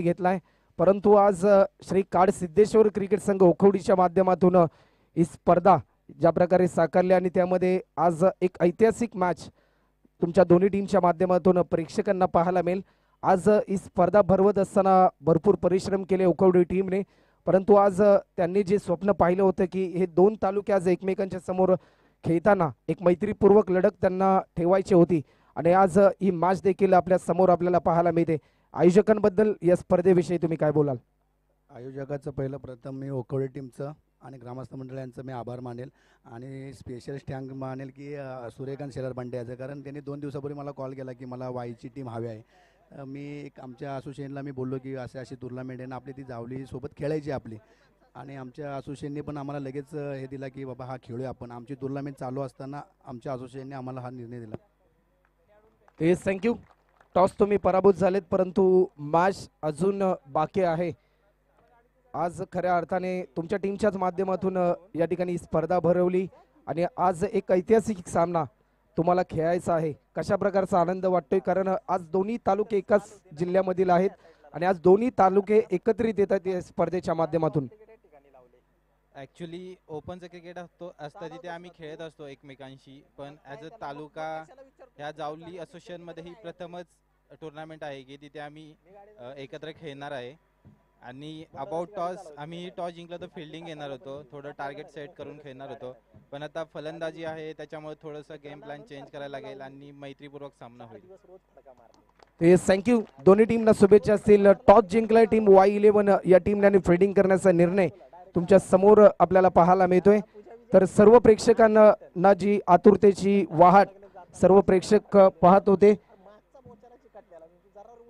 घेतलाय. परंतु आज श्री काड सिद्धेश्वर क्रिकेट संघ उखवडीच्या माध्यमातून ही स्पर्धा ज्या प्रकारे साकारली आणि त्यामध्ये आज एक ऐतिहासिक मॅच तुमच्या दोन्ही टीमच्या माध्यमातून प्रेक्षकांना पाहायला मिळेल. आज ही स्पर्धा भरवत असताना भरपूर परिश्रम केले उखवडी टीमने परंतु आज त्यांनी जे स्वप्न पाहिलं होतं की हे दोन तालुके आज एकमेकांच्या समोर खेळताना एक मैत्रीपूर्वक लढत त्यांना ठेवायची होती. आणि आज ही मॅच देखील आपल्यासमोर आपल्याला पाहायला मिळते. आयोजकांबद्दल या स्पर्धेविषयी तुम्ही काय बोलाल? आयोजकाचं पहिलं प्रथम मी ओकवडे टीमचं आणि ग्रामस्थ मंडळांचं मी आभार मानेल आणि स्पेशल स्टँक मानेल की सूर्यकांत शेलार बंडे याचं कारण त्यांनी दोन दिवसापूर्वी मला कॉल केला की मला वाईची टीम हवी आहे. मी एक आमच्या असोसिएशनला मी बोललो की असे अशी टुर्नामेंट आहे ना आपली ती जावली सोबत खेळायची आपली. आणि आमच्या असोसिएशनने पण आम्हाला लगेच हे दिला की बाबा हा खेळूया आपण. आमची टुर्नामेंट चालू असताना आमच्या असोसिएशनने आम्हाला हा निर्णय दिला. ते थँक्यू टॉस तुम्ही पराभूत झालेत परंतु मॅच अजून बाकी आहे. आज खऱ्या अर्थाने तुमच्या टीमच्याच माध्यमातून या ठिकाणी स्पर्धा भरवली आणि आज एक ऐतिहासिक सामना तुम्हाला खेळायचा आहे. कशा प्रकारचा आनंद वाटतोय? कारण आज दोन्ही तालुके एकाच जिल्ह्यामधील आहेत आणि आज दोन्ही तालुके एकत्रित येतात या स्पर्धेच्या माध्यमातून. ॲक्च्युली ओपनचं क्रिकेट असतो असतं तिथे आम्ही खेळत असतो एकमेकांशी. पण ॲज अ तालुका ह्या जावली असोसिएशनमध्ये ही प्रथमच टुर्नामेंट आहे की तिथे आम्ही एकत्र खेळणार आहे. आणि अबाउट टॉस आम्ही टॉस जिंकलं तर फिल्डिंग घेणार होतो. थोडं टार्गेट सेट करून खेळणार होतो. पण आता फलंदाजी आहे त्याच्यामुळे थोडंसं गेम प्लॅन चेंज करायला लागेल आणि मैत्रीपूर्वक सामना होईल. ते थँक्यू दोन्ही टीमला शुभेच्छा असतील. टॉस जिंकलाय टीम वाय इलेव्हन या टीमने फिल्डिंग करण्याचा निर्णय तुमच्यासमोर आपल्याला पाहायला मिळतोय. तर सर्व प्रेक्षकांना ना जी आतुरतेची वाहट सर्व प्रेक्षक पाहत होते.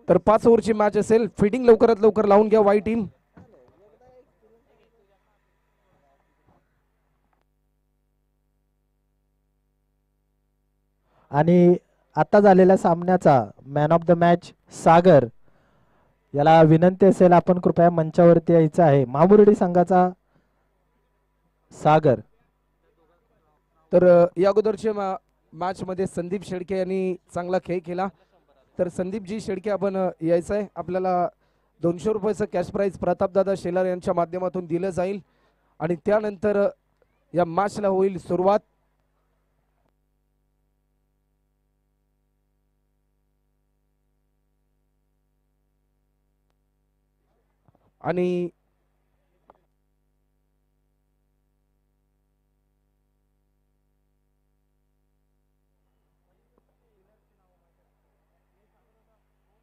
तर पाच ओव्हरची मॅच असेल. फिटिंग लवकरात लवकर लावून घ्या वाय टीम आणि आता झालेल्या सामन्याचा man of the match Sagar याला विनंती असेल आपण कृपया मंचावरती यायचं आहे. मामुर्डी संघाचा सागर. तर या अगोदरच्या मॅच मध्ये संदीप शेडके यांनी चांगला खेळ केला. तर संदीपजी शेडके आपण यायचंय यायचं आहे. आपल्याला दोनशे रुपयाचं कॅश प्राईज प्रतापदादा शेलार यांच्या माध्यमातून दिलं जाईल. आणि त्यानंतर या मॅचला होईल सुरुवात. आणि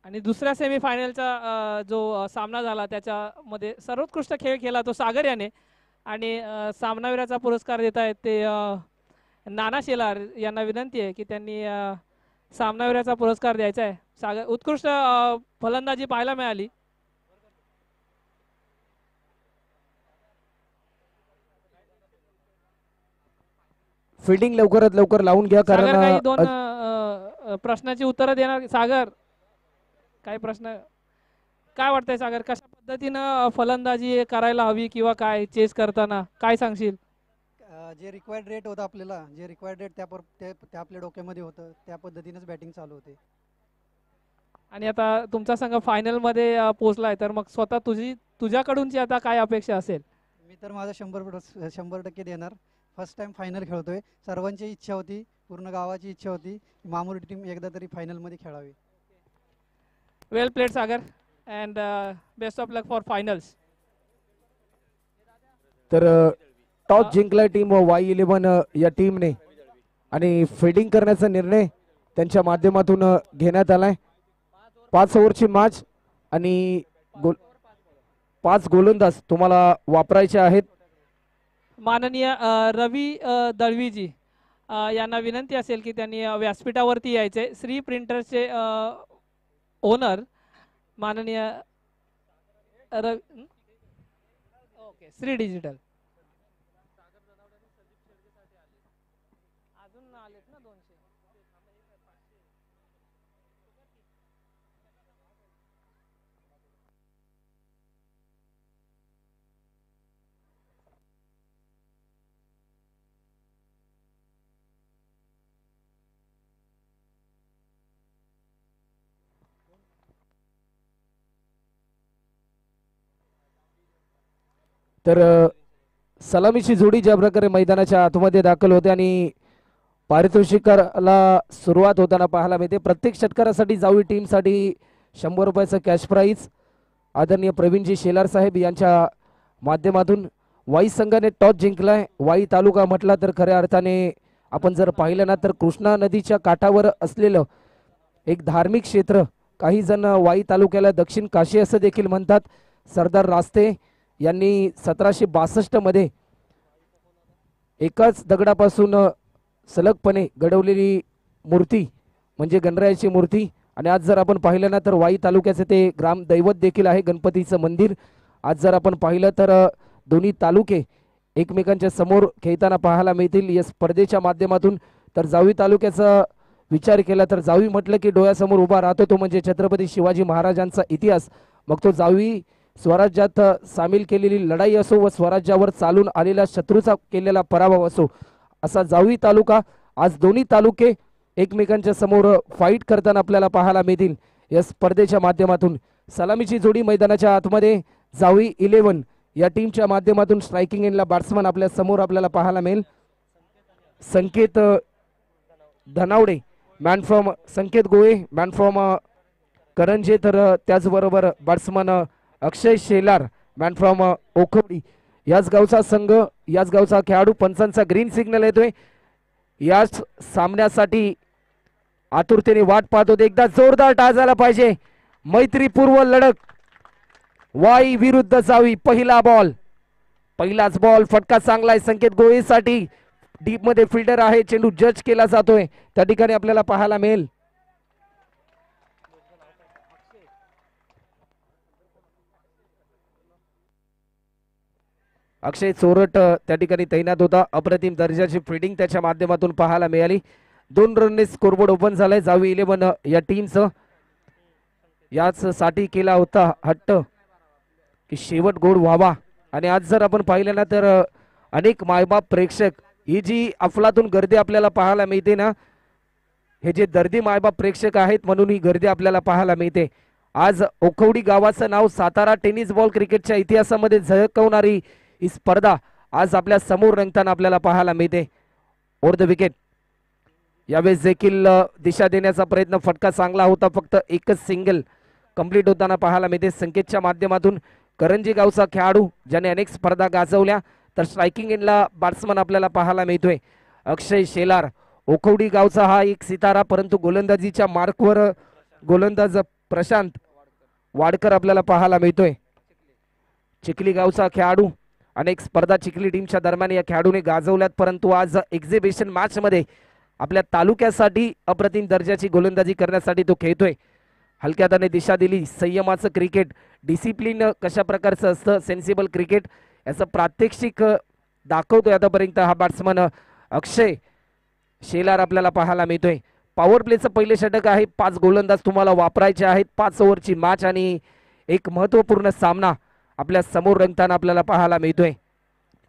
आणि दुसऱ्या सेमीफायनलचा जो सामना झाला त्याच्यामध्ये सर्वोत्कृष्ट खेळ केला तो सागर याने. आणि सामनावीराचा पुरस्कार देत आहेत ते नाना शेलार यांना विनंती आहे की त्यांनी सामनावीराचा पुरस्कार द्यायचा आहे. सागर उत्कृष्ट फलंदाजी पाहायला मिळाली. फिल्डिंग लवकरात लवकर लावून घ्या कारण सागर काही अ, दोन अ, अ, प्रश्नाची उत्तरं देणार सागर? काय प्रश्न? काय वाटतंय सागर? कशा पद्धतीनं फलंदाजी करायला हवी किंवा काय? चेस करताना? काय सांगशील? अ, जे रिक्वायर्ड रेट होतं आपल्याला जे रिक्वायर्ड रेट त्या पर ते ते आपल्या डोक्यामध्ये होतं त्या पद्धतीनेच बॅटिंग चालू होते. आणि आता तुमचा संघ फायनलमध्ये अ, पोहोचलाय तर मग स्वतः तुझी तुझ्याकडूनची आता काय अपेक्षा असेल? मी तर माझं शंभर पट- शंभर टक्के देणार. फर्स्ट टाइम फायनल खेळतोय. सर्वांची इच्छा होती पूर्ण गावाची इच्छा होती की मामुर्डी टीम एकदा तरी फायनलमध्ये खेळावी. Well played Sagar. And best of luck for finals तर टॉस जिंकलाय टीम वाय इलेव्हन या टीमने आणि फिल्डिंग करण्याचा निर्णय त्यांच्या माध्यमातून अ, घेण्यात आलाय. पाच ओव्हरची मॅच आणि गोल पाच गोलंदाज तुम्हाला वापरायचे आहेत. माननीय रवी दळवीजी यांना विनंती असेल की त्यांनी व्यासपीठावरती यायचे. श्री प्रिंटर्सचे ओनर माननीय रवी ओके श्री डिजिटल. तर सलामीची जोडी ज्या प्रकारे मैदानाच्या आतमध्ये दाखल होते आणि पारितोषिकाला सुरुवात होताना पाहायला मिळते प्रत्येक षटकारासाठी जावी टीमसाठी शंभर रुपयाचं कॅश प्राईज आदरणीय प्रवीणजी शेलार साहेब यांच्या माध्यमातून वाई संघाने टॉस जिंकलाय. वाई तालुका म्हटला तर खऱ्या अर्थाने आपण जर पाहिलं ना तर कृष्णा नदीच्या काठावर असलेलं एक धार्मिक क्षेत्र काही जण वाई तालुक्याला दक्षिण काशी असं देखील म्हणतात. सरदार रास्ते यांनी सतराशे बासष्टमध्ये एकाच दगडापासून सलगपणे घडवलेली मूर्ती म्हणजे गणरायाची मूर्ती आणि आज जर आपण पाहिलं ना तर वाई तालुक्याचे ते ग्रामदैवत देखील आहे गणपतीचं मंदिर. आज जर आपण पाहिलं तर दोन्ही तालुके एकमेकांच्या समोर खेळताना पाहायला मिळतील. या स्पर्धेच्या माध्यमातून तर जावी तालुक्याचा विचार केला तर जावी म्हटलं की डोळ्यासमोर उभा राहतो तो म्हणजे छत्रपती शिवाजी महाराजांचा इतिहास. मग तो जावी स्वराज्यात सामील केलेली लढाई असो व स्वराज्यावर चालून आलेला शत्रूचा केलेला पराभव असो असा जावी तालुका आज दोन्ही तालुके एकमेकांच्या समोर फाईट करताना आपल्याला पाहायला मिळतील. या स्पर्धेच्या माध्यमातून सलामीची जोडी मैदानाच्या आतमध्ये जावी इलेव्हन या टीमच्या माध्यमातून स्ट्रायकिंग एनला बॅट्समन आपल्यासमोर आपल्याला पाहायला मिळेल. Sanket Dhanawade man from Sanket Gole man from Karanje तर त्याचबरोबर batsman Akshay Shelar man from uh, Okhwadi. याच गावचा संघ याच गावचा खेळाडू पंचांचा ग्रीन सिग्नल येतोय. याच सामन्यासाठी आतुरतेने वाट पाहत होते. एकदा जोरदार टाळायला झाला पाहिजे. मैत्रीपूर्व लढत. वाई विरुद्ध जावी. पहिला बॉल पहिलाच बॉल फटका चांगला आहे. संकेत गोळीसाठी डीपमध्ये फिल्डर आहे. चेंडू जज केला जातोय. त्या ठिकाणी आपल्याला पाहायला मिळेल. अक्षय चोरट त्या ठिकाणी तैनात होता. अप्रतिम दर्जाची फिल्डिंग त्याच्या माध्यमातून पाहायला मिळाली. दोन रनने स्कोरबोर्ड ओपन झालाय. जावी इलेव्हन या टीमचं याच साठी केला होता हट्ट. की शेवट गोड व्हावा. आणि आज जर आपण पाहिलं ना तर अनेक मायबाप प्रेक्षक ही जी अफलातून गर्दी आपल्याला पाहायला मिळते ना हे जे दर्दी मायबाप प्रेक्षक आहेत म्हणून ही गर्दी आपल्याला पाहायला मिळते. आज ओखवडी गावाचं नाव सातारा टेनिस बॉल क्रिकेटच्या इतिहासामध्ये झळकवणारी ही स्पर्धा आज आपल्यासमोर रंगताना आपल्याला पाहायला मिळते. ओर द विकेट यावेळेस देखील दिशा देण्याचा प्रयत्न फटका चांगला होता. फक्त एकच सिंगल कंप्लीट होताना पाहायला मिळते. संकेतच्या माध्यमातून करंजी गावचा खेळाडू ज्याने अनेक स्पर्धा गाजवल्या तर स्ट्रायकिंग एंडला बॅट्समन आपल्याला पाहायला मिळतोय. अक्षय शेलार ओखवडी गावचा हा एक सितारा परंतु गोलंदाजीच्या मार्कवर गोलंदाज प्रशांत वाडकर आपल्याला पाहायला मिळतोय. चिखली गावचा खेळाडू अनेक स्पर्धा चिखली टीमच्या दरम्यान या खेळाडूने गाजवल्यात परंतु आज एक्झिबिशन मॅचमध्ये आपल्या तालुक्यासाठी अप्रतिम दर्जाची गोलंदाजी करण्यासाठी तो खेळतोय. हलक्या त्याने दिशा दिली संयमाचं क्रिकेट डिसिप्लिन कशा प्रकारचं असतं सेन्सिबल क्रिकेट याचं प्रात्यक्षिक दाखवतोय आतापर्यंत हा बॅट्समन अक्षय. शेलार आपल्याला पाहायला मिळतोय. पॉवर प्लेचं पहिले षटक आहे पाच गोलंदाज तुम्हाला वापरायचे आहेत पाच ओव्हरची मॅच आणि एक महत्त्वपूर्ण सामना. आपल्यासमोर रंगताना आपल्याला पाहायला मिळतोय.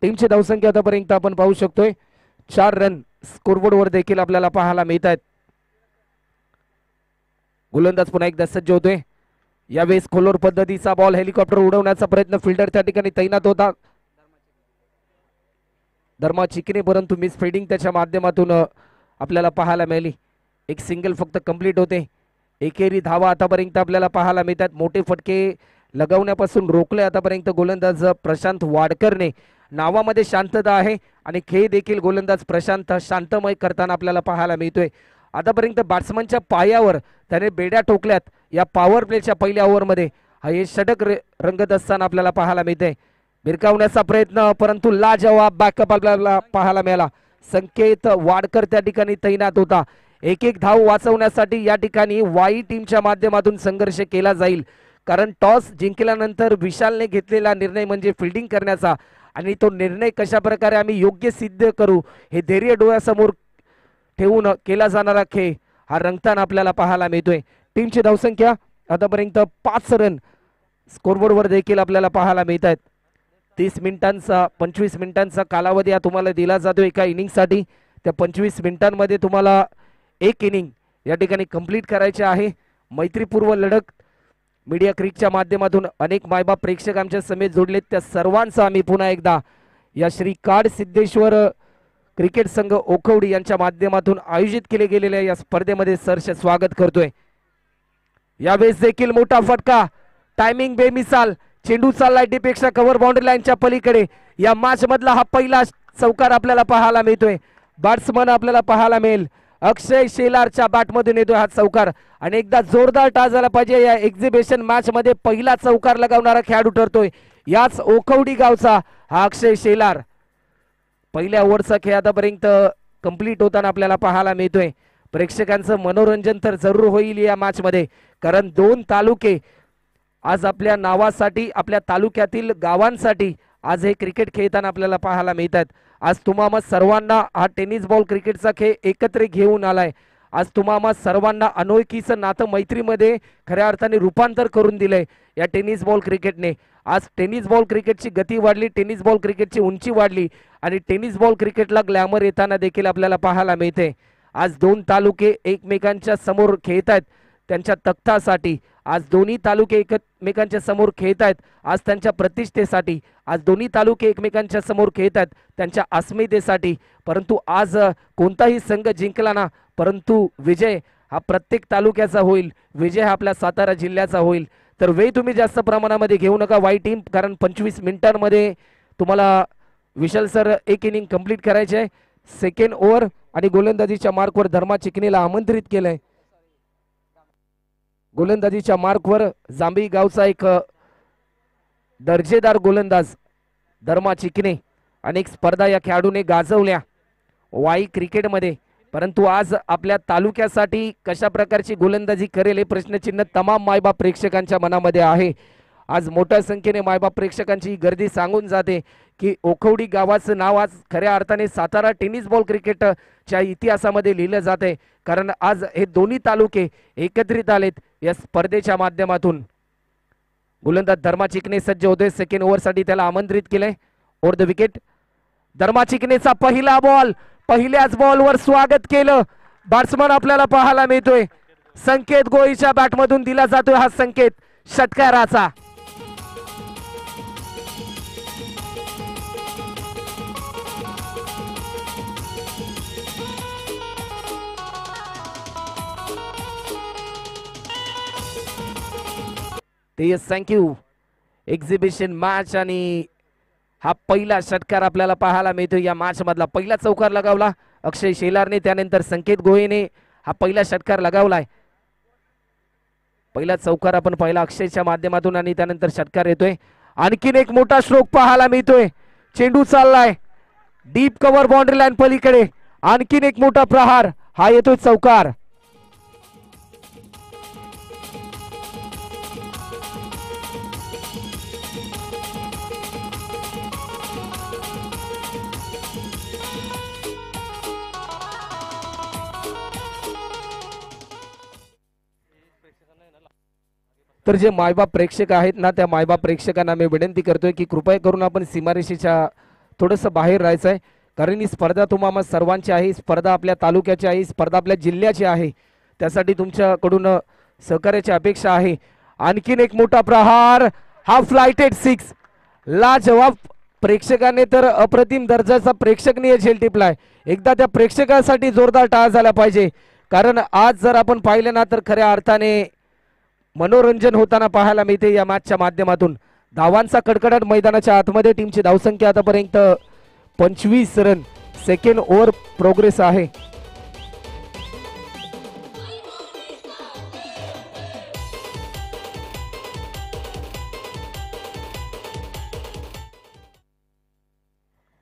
टीमची धावसंख्या आतापर्यंत आपण पाहू शकतोय. चार रन स्कोरबोर्डवर देखील आपल्याला पाहायला मिळत आहेत गोलंदाज पुन्हा एकदा सज्ज होतोय. यावेळेस खोलोर पद्धतीचा बॉल हेलिकॉप्टर उडवण्याचा प्रयत्न फिल्डर त्या ठिकाणी तैनात होता. धर्मा चिकने परंतु मिस फिल्डिंग त्याच्या माध्यमातून आपल्याला पाहायला मिळाली. एक सिंगल फक्त कंप्लीट होते. एकेरी धावा आतापर्यंत आपल्याला पाहायला मिळतात. मोठे फटके लगावण्यापासून रोखले आतापर्यंत गोलंदाज प्रशांत वाडकरने. नावामध्ये शांतता आहे आणि खेळ देखील गोलंदाज प्रशांत शांतमय करताना आपल्याला पाहायला मिळतोय. आतापर्यंत बॅट्समनच्या पायावर त्याने बेड्या ठोकल्यात. या पॉवर प्लेच्या पहिल्या ओव्हरमध्ये हा हे षटक रंगत असताना आपल्याला पाहायला मिळते भिरकावण्याचा प्रयत्न परंतु लाजवाब बॅकअप आपल्याला पाहायला मिळाला. संकेत वाडकर त्या ठिकाणी तैनात होता. एक एक धाव वाचवण्यासाठी या ठिकाणी वाई टीमच्या माध्यमातून संघर्ष केला जाईल. कारण टॉस जिंकल्यानंतर विशालने घेतलेला निर्णय म्हणजे फिल्डिंग करण्याचा. आणि तो निर्णय कशा प्रकारे आम्ही योग्य सिद्ध करू हे धैर्य डोळ्यासमोर ठेवून केला जाणारा खेळ हा रंगताना आपल्याला पाहायला मिळतोय. टीमची धावसंख्या आतापर्यंत पाच रन स्कोरबोर्डवर देखील आपल्याला पाहायला मिळत आहेत तीस मिनिटांचा पंचवीस मिनिटांचा कालावधी हा तुम्हाला दिला जातो एका इनिंगसाठी. त्या पंचवीस मिनिटांमध्ये तुम्हाला एक इनिंग या ठिकाणी कंप्लीट करायचे आहे. मैत्रीपूर्व लढत मीडिया क्रिकच्या माध्यमातून अनेक मायबाप प्रेक्षक आमच्या समेत जोडलेत. त्या सर्वांचा आम्ही पुन्हा एकदा या श्री काड सिद्धेश्वर क्रिकेट संघ ओखवडी यांच्या माध्यमातून आयोजित केले गेलेल्या या स्पर्धेमध्ये सरसे स्वागत करतोय. यावेळेस देखील मोठा फटका टायमिंग बेमिसाल चेंडू चाललाय डीपेक्षा कव्हर बाउंड्री लाईनच्या पलीकडे. या मॅच मधला हा पहिला चौकार आपल्याला पाहायला मिळतोय. बॅट्समन आपल्याला पाहायला मिळेल. अक्षय शेलारच्या बॅटमधून येतोय हा चौकार आणि एकदा जोरदार टाच झाला पाहिजे. या एक्झिबिशन मॅच मध्ये पहिला चौकार लगावणारा खेळाडू ठरतोय. याच ओखवडी गावचा हा अक्षय शेलार. पहिल्या ओव्हरचा खेळ आतापर्यंत कंप्लीट होताना आपल्याला पाहायला मिळतोय. प्रेक्षकांचं मनोरंजन तर जरूर होईल या मॅच मध्ये कारण दोन तालुके आज आपल्या नावासाठी आपल्या तालुक्यातील गावांसाठी आज हे क्रिकेट खेळताना आपल्याला पाहायला मिळतात आज तुम्हाला सर्वांना हा टेनिस बॉल क्रिकेटचा खेळ एकत्र घेऊन आलाय. आज तुम्हाला सर्वांना अनोळखीचं नातं मैत्रीमध्ये खऱ्या अर्थाने रूपांतर करून दिलंय या टेनिस बॉल क्रिकेटने आज टेनिस बॉल क्रिकेटची गती वाढली टेनिस बॉल क्रिकेटची उंची वाढली आणि टेनिस बॉल क्रिकेटला ग्लॅमर येताना देखील आपल्याला पाहायला मिळते. आज दोन तालुके एकमेकांच्या समोर खेळत आहेत त्यांच्या तख्तासाठी आज दोन्ही तालुके एकमेकांच्या समोर खेळत आहेत. आज त्यांच्या प्रतिष्ठेसाठी आज दोन्ही तालुके एकमेकांच्या समोर खेळत आहेत त्यांच्या अस्मितेसाठी. परंतु आज कोणताही संघ जिंकला ना परंतु विजय हा प्रत्येक तालुक्याचा होईल. विजय हा आपल्या सातारा जिल्ह्याचा होईल. तर वेळ तुम्ही जास्त प्रमाणामध्ये घेऊ नका. वाई टीम कारण पंचवीस मिनिटांमध्ये तुम्हाला विशाल सर एक इनिंग कंप्लीट करायचे आहे सेकंड ओव्हर आणि गोलंदाजीच्या मार्कवर धर्मा चिकणीला आमंत्रित केलं आहे गोलंदाजीच्या मार्कवर जांभी गावचा एक दर्जेदार गोलंदाज धर्मा चिकने अनेक स्पर्धा या खेळाडूने गाजवल्या वाई क्रिकेटमध्ये. परंतु आज आपल्या तालुक्यासाठी कशा प्रकारची गोलंदाजी करेल हे प्रश्नचिन्ह तमाम मायबाप प्रेक्षकांच्या मनामध्ये आहे. आज मोठ्या संख्येने मायबाप प्रेक्षकांची गर्दी सांगून जाते की ओखवडी गावाचं नाव आज खऱ्या अर्थाने सातारा टेनिस बॉल क्रिकेटच्या इतिहासामध्ये लिहिलं जाते. कारण आज हे दोन्ही तालुके एकत्रित आलेत. या स्पर्धेच्या माध्यमातून गोलंदाज धर्मा चिकणे सज्ज होते. सेकंड ओव्हरसाठी त्याला आमंत्रित केलंय ओर द विकेट धर्मा चिकणेचा पहिला बॉल पहिल्याच बॉलवर स्वागत केलं. बॅट्समन आपल्याला पाहायला मिळतोय. संकेत गोळीच्या बॅटमधून दिला जातोय हा संकेत. षटकाराचा. ते थँक्यू एक्झिबिशन मॅच आणि हा पहिला षटकार आपल्याला पाहायला मिळतो. या मॅच मधला पहिला चौकार लगावला. अक्षय शेलारने त्यानंतर संकेत गोहेने हा पहिला षटकार लगावलाय. पहिला चौकार आपण पहिला अक्षयच्या माध्यमातून आणि त्यानंतर षटकार येतोय. आणखीन एक मोठा श्लोक पाहायला मिळतोय. चेंडू चाललाय. डीप कव्हर बाउंड्री लाईन पलीकडे. आणखीन एक मोठा प्रहार. हा येतोय चौकार. तर जे मायबाप प्रेक्षक आहेत ना त्या मायबाप प्रेक्षकांना मी विनंती करतोय की कृपया करून आपण सीमारेषेच्या थोडंसं बाहेर राहायचं आहे. कारण ही स्पर्धा तुम्हाला सर्वांची आहे स्पर्धा आपल्या तालुक्याची आहे स्पर्धा आपल्या जिल्ह्याची आहे. त्यासाठी तुमच्याकडून सहकार्याची अपेक्षा आहे. आणखीन एक मोठा प्रहार हा फ्लायटेड सिक्स लाजवाब प्रेक्षकाने तर अप्रतिम दर्जाचा प्रेक्षकनीय झेल टिपलाय. एकदा त्या प्रेक्षकासाठी जोरदार टाळा झाला पाहिजे. कारण आज जर आपण पाहिलं ना तर खऱ्या अर्थाने मनोरंजन होताना पाहायला मिळते या मॅचच्या माध्यमातून. धावांचा कडकडाट मैदानाच्या आतमध्ये टीमची धावसंख्या आतापर्यंत पंचवीस रन सेकंड ओव्हर प्रोग्रेस आहे.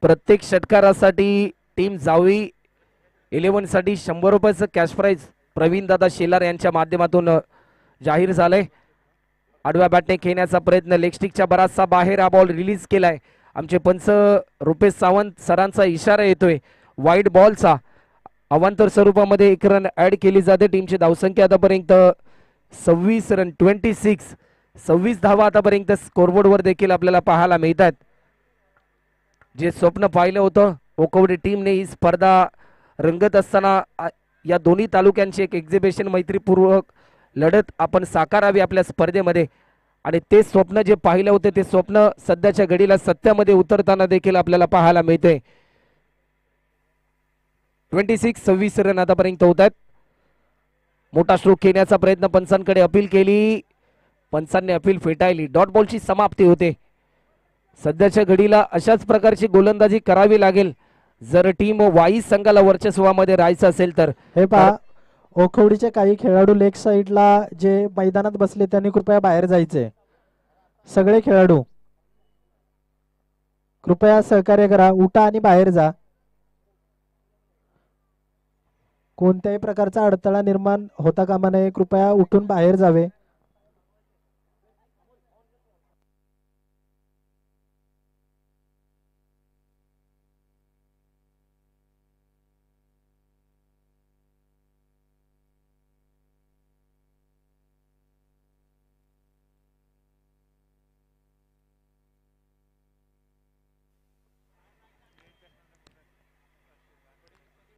प्रत्येक षटकारासाठी टीम जावी इलेव्हनसाठी शंभर रुपयाचं कॅश प्राईज प्रवीण दादा शेलार यांच्या माध्यमातून जाहीर झालंय. आडव्या बॅटने खेळण्याचा प्रयत्न. लेगस्टिकच्या बराचसा बाहेर हा बॉल रिलीज केलाय. आमचे पंच रुपेश सावंत सरांचा इशारा येतोय. वाईट बॉलचा अवांतर स्वरूपामध्ये एक रन ऍड केली जाते. टीमची धावसंख्या आतापर्यंत सव्वीस रन ट्वेंटी सिक्स सव्वीस धावा आतापर्यंत स्कोरबोर्डवर देखील आपल्याला पाहायला मिळतात जे स्वप्न पाहिलं होतं ओकवडी टीमने ही स्पर्धा रंगत असताना या दोन्ही तालुक्यांची एक एक्झिबिशन मैत्रीपूर्वक लढत आपण साकारावी आपल्या स्पर्धेमध्ये. आणि ते स्वप्न जे पाहिलं होतं ते स्वप्न सध्याच्या घडीला सत्यामध्ये उतरताना देखील आपल्याला पाहायला मिळतंय. ट्वेंटी सिक्स सव्वीस रन आतापर्यंत होत आहेत मोठा स्ट्रोक घेण्याचा प्रयत्न पंचांकडे अपील केली. पंचांनी अपील फेटाळली. डॉट बॉलची समाप्ती होते. सध्याच्या घडीला अशाच प्रकारची गोलंदाजी करावी लागेल. जर टीम वाई संघाला वर्चस्वामध्ये राहायचं असेल तर हे पहा ओखवडीचे काही खेळाडू लेग साईडला जे मैदानात बसले त्यांनी कृपया बाहेर जायचे. सगळे खेळाडू. कृपया सहकार्य करा. उठा आणि बाहेर जा. कोणत्याही प्रकारचा अडथळा निर्माण होता कामा नये. कृपया उठून बाहेर जावे.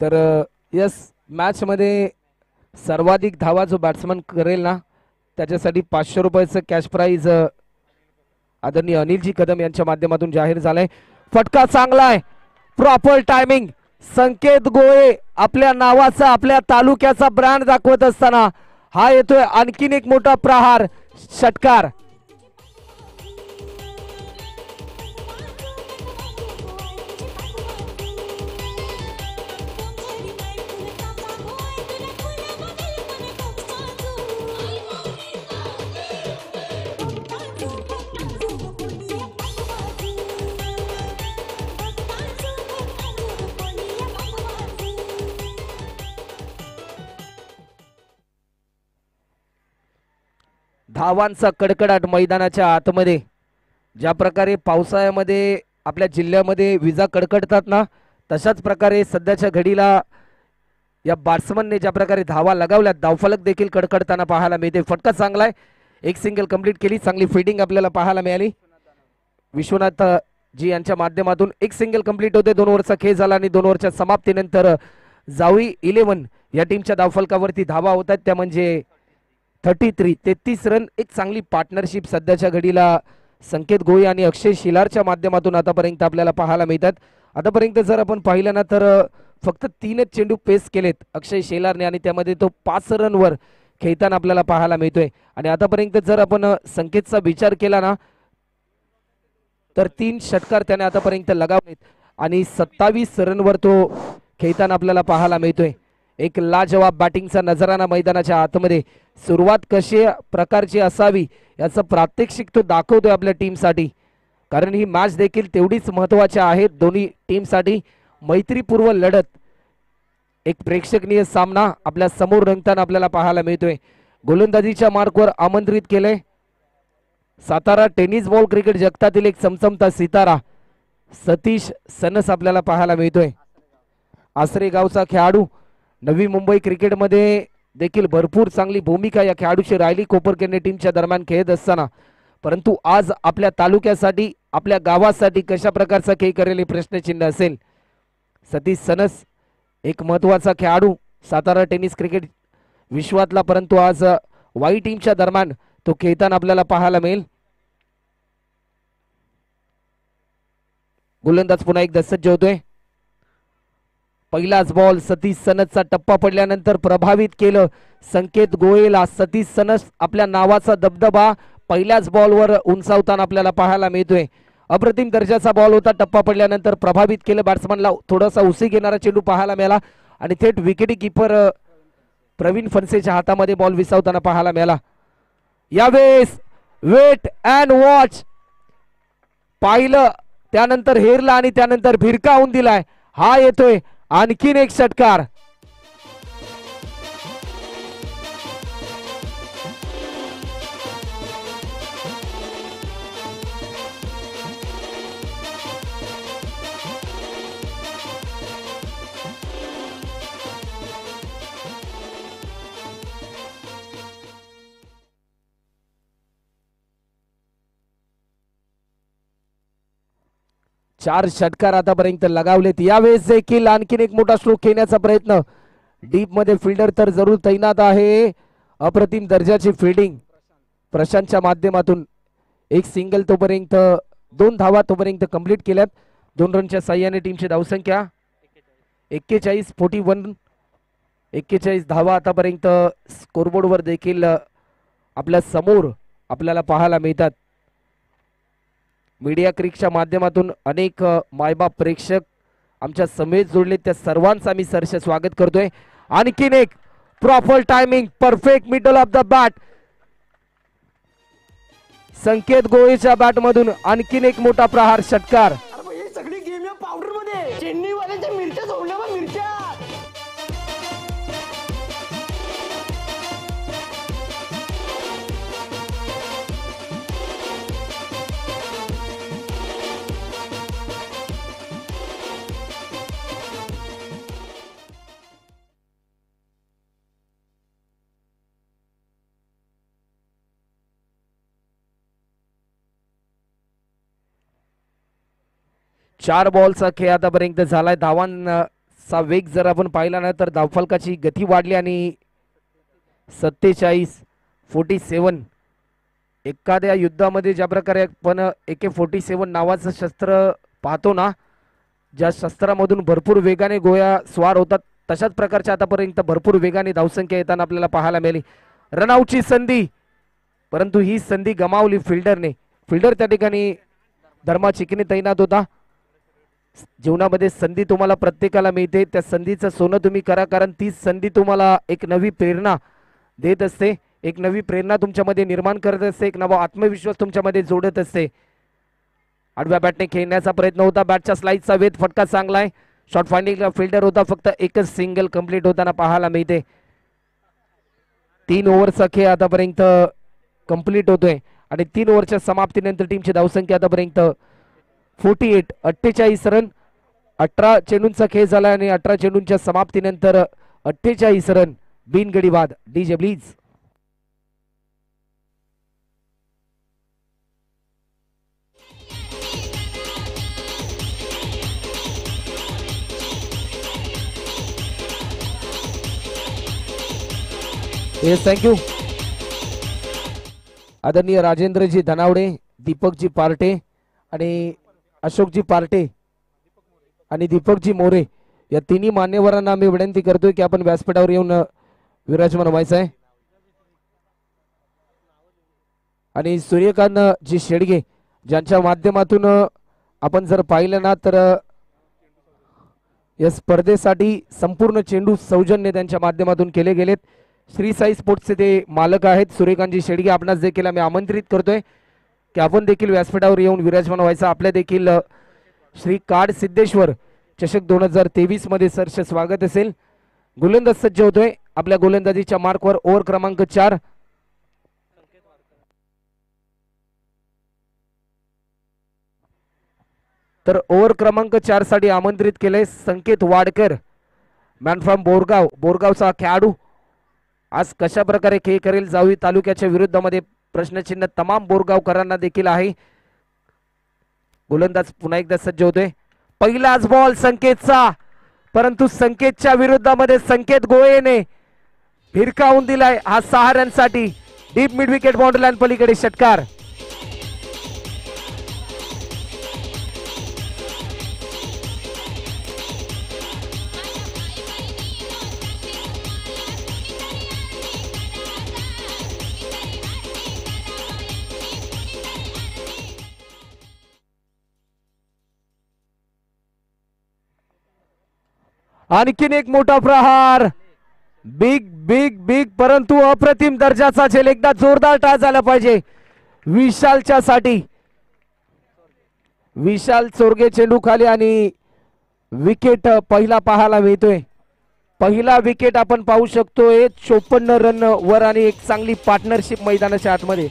तर यस मॅचमध्ये सर्वाधिक धावा जो बॅट्समन करेल ना त्याच्यासाठी पाचशे रुपयाचं कॅश प्राईज आदरणीय अनिलजी कदम यांच्या माध्यमातून जाहीर झालाय. फटका चांगला आहे. प्रॉपर टायमिंग संकेत गोळे आपल्या नावाचा आपल्या तालुक्याचा ब्रँड दाखवत असताना हा येतोय आणखीन एक मोठा प्रहार षटकार. धावांचा कडकडाट मैदानाच्या आतमध्ये ज्या प्रकारे पावसाळ्यामध्ये आपल्या जिल्ह्यामध्ये विजा कडकडतात ना तशाच प्रकारे सध्याच्या घडीला या बॅट्समनने ज्या प्रकारे धावा लगावल्या धावफलक देखील कडकडताना पाहायला मिळते. फटका चांगला आहे एक सिंगल कंप्लीट केली. चांगली फिल्डिंग आपल्याला पाहायला मिळाली. विश्वनाथ जी यांच्या माध्यमातून एक सिंगल कंप्लीट होते. दोन ओव्हरचा खेळ झाला आणि दोन ओव्हरच्या समाप्तीनंतर जावी इलेव्हन या टीमच्या धावफलकावरती धावा होत आहेत. त्या म्हणजे थर्टी थ्री तेहतीस रन एक चांगली पार्टनरशिप सध्याच्या घडीला. संकेत गोळी आणि अक्षय शिलारच्या माध्यमातून आतापर्यंत आपल्याला पाहायला मिळतात. आतापर्यंत जर आपण पाहिलं ना तर फक्त तीनच चेंडू पेस केलेत अक्षय शेलारने आणि त्यामध्ये तो पाच रनवर खेळताना आपल्याला पाहायला मिळतोय. आणि आतापर्यंत जर आपण संकेतचा विचार केला ना तर तीन षटकार त्याने आतापर्यंत लगावलेत आणि सत्तावीस रनवर तो खेळताना आपल्याला पाहायला मिळतोय. एक लाजवाब बॅटिंगचा नजराना मैदानाच्या आतमध्ये. सुरुवात कशी प्रकारची असावी याचं प्रात्यक्षिक तो दाखवतोय आपल्या टीमसाठी. कारण ही मॅच देखील तेवढीच महत्वाची आहे. दोन्ही टीमसाठी मैत्रीपूर्व लढत एक प्रेक्षणीय सामना आपल्यासमोर रंगताना आपल्याला पाहायला मिळतोय. गोलंदाजीच्या मार्कवर आमंत्रित केलंय. सातारा टेनिस बॉल क्रिकेट जगतातील एक चमचमता सितारा सतीश सनस आपल्याला पाहायला मिळतोय. आसरे गावचा खेळाडू नवी मुंबई क्रिकेटमध्ये देखील भरपूर चांगली भूमिका या खेळाडूची राहिली कोपरकेने टीमच्या दरम्यान खेळत असताना. परंतु आज आपल्या तालुक्यासाठी आपल्या गावासाठी कशा प्रकारचा खेळ करेल हे प्रश्नचिन्ह असेल? सतीश सनस एक महत्त्वाचा खेळाडू सातारा टेनिस क्रिकेट विश्वातला परंतु आज वाई टीमच्या दरम्यान तो खेळताना आपल्याला पाहायला मिळेल. गोलंदाज पुन्हा एकदा सज्ज होतोय. पहिलाच बॉल सतीश सनसचा टप्पा पडल्यानंतर प्रभावित केलं. संकेत गोयला सतीश सनस आपल्या नावाचा दबदबा पहिल्याच बॉलवर उंचावताना आपल्याला पाहायला मिळतोय. अप्रतिम दर्जाचा बॉल होता. टप्पा पडल्यानंतर प्रभावित केलं. बॅट्समनला थोडासा उसी घेणारा चेंडू पाहायला मिळाला. आणि थेट विकेटी किपर प्रवीण फणसेच्या हातामध्ये बॉल विसावताना पाहायला मिळाला. यावेळेस वेट अँड वॉच पाहिलं. त्यानंतर हेरला आणि त्यानंतर भिरकावून दिलाय. हा येतोय. आणखीन एक षटकार. चार षटकार आतापर्यंत लगावलेत. यावेळेस देखील आणखीन एक मोठा स्ट्रोक घेण्याचा प्रयत्न. डीपमध्ये फिल्डर तर जरूर तैनात आहे. अप्रतिम दर्जाची फिल्डिंग प्रशांतच्या माध्यमातून एक सिंगल तोपर्यंत दोन धावा तोपर्यंत कंप्लीट केल्यात. दोन रनच्या साह्याने टीमची धावसंख्या. एक्केचाळीस फोर्टी वन एक्केचाळीस धावा आतापर्यंत स्कोरबोर्डवर देखील आपल्यासमोर आपल्याला पाहायला मिळतात. मीडिया क्रिकच्या माध्यमातून अनेक मायबाप प्रेक्षक आमच्या समेत जोडले त्या सर्वांचं आम्ही सरसे स्वागत करतोय. आणखीन एक proper timing perfect middle of the bat Sanket गोळीच्या बॅटमधून आणखीन एक मोठा प्रहार षटकार. चार बॉलचा खेळ आतापर्यंत झालाय. धावांचा वेग जर आपण पाहिला ना तर धावफलकाची गती वाढली आणि सत्तेचाळीस फोर्टी सेवन एखाद्या युद्धामध्ये ज्या प्रकारे आपण ए के फोर्टी सेवन नावाचं शस्त्र पाहतो ना ज्या शस्त्रामधून भरपूर वेगाने गोळ्या स्वार होतात तशाच प्रकारच्या आतापर्यंत भरपूर वेगाने धावसंख्या येताना आपल्याला पाहायला मिळाली. रनआउटची संधी परंतु ही संधी गमावली फिल्डरने. फिल्डर त्या ठिकाणी धर्मा चिकने तैनात होता. जीवनामध्ये संधी तुम्हाला प्रत्येकाला मिळते. त्या संधीचं सोनं तुम्ही करा कारण ती संधी तुम्हाला एक नवी प्रेरणा देत असते. एक नवी प्रेरणा तुमच्यामध्ये निर्माण करत असते. एक नवा आत्मविश्वास तुमच्यामध्ये जोडत असते. आडव्या बॅटने खेळण्याचा प्रयत्न होता. बॅटच्या स्लाईडचा वेध फटका चांगला आहे. शॉर्ट फाइंडिंगला फिल्डर होता. फक्त एकच सिंगल कंप्लीट होताना पाहायला मिळते. तीन ओव्हरचा खेळ आतापर्यंत कंप्लीट होतोय. आणि तीन ओव्हरच्या समाप्तीनंतर टीमची धावसंख्या आतापर्यंत फोर्टी एट अठ्ठेचाळीस रन अठरा चेंडूंचा खेळ झाला आणि अठरा चेंडूंच्या समाप्तीनंतर अठ्ठेचाळीस रन बिनगडी बाद डीजे ब्लीज येस थँक्यू आदरणीय राजेंद्रजी धनावडे दीपकजी पार्टे आणि अशोकजी पार्टे आणि दीपकजी मोरे या तिन्ही मान्यवरांना आम्ही विनंती करतोय की आपण व्यासपीठावर येऊन विराजमान व्हायचं आहे. आणि सूर्यकांत जी शेडगे ज्यांच्या माध्यमातून आपण जर पाहिलं ना तर या स्पर्धेसाठी संपूर्ण चेंडू सौजन्य त्यांच्या माध्यमातून केले गेलेत. श्री साई स्पोर्ट्सचे ते मालक आहेत. सूर्यकांतजी शेडगे आपणास देखील आम्ही आमंत्रित करतोय. की आपण देखील व्यासपीठावर येऊन विराजमान व्हायचं. आपल्या देखील श्री काड सिद्धेश्वर चषक दोन हजार तेवीसमध्ये सरस स्वागत असेल. गोलंदाज सज्ज होतोय. आपल्या गोलंदाजीच्या मार्कवर ओव्हर क्रमांक चार. तर ओव्हर क्रमांक चारसाठी आमंत्रित केलंय Sanket Wadkar. Man from Borgaon. बोरगावचा खेळाडू. आज कशा प्रकारे खेळ करेल जावी तालुक्याच्या विरुद्धामध्ये प्रश्नचिन्ह तमाम बोरगावकरांना देखील आहे. गोलंदाज पुन्हा एकदा सज्ज होतोय. पहिलाच बॉल संकेतचा. परंतु संकेतच्या विरुद्धामध्ये संकेत गोयेने फिरकावून दिलाय हा सहा रनसाठी deep mid wicket boundary line पलीकडे षटकार. आणखीन एक मोठा प्रहार. बिग बिग बिग परंतु अप्रतिम दर्जाचा झेल. एकदा जोरदार टाळ झाला पाहिजे. विशालच्या साठी. विशाल चोरगे चेंडू खाली आणि विकेट पहिला पाहायला मिळतोय. पहिला विकेट आपण पाहू शकतोय. चोपन्न रन वर आणि एक चांगली पार्टनरशिप मैदानाच्या आतमध्ये.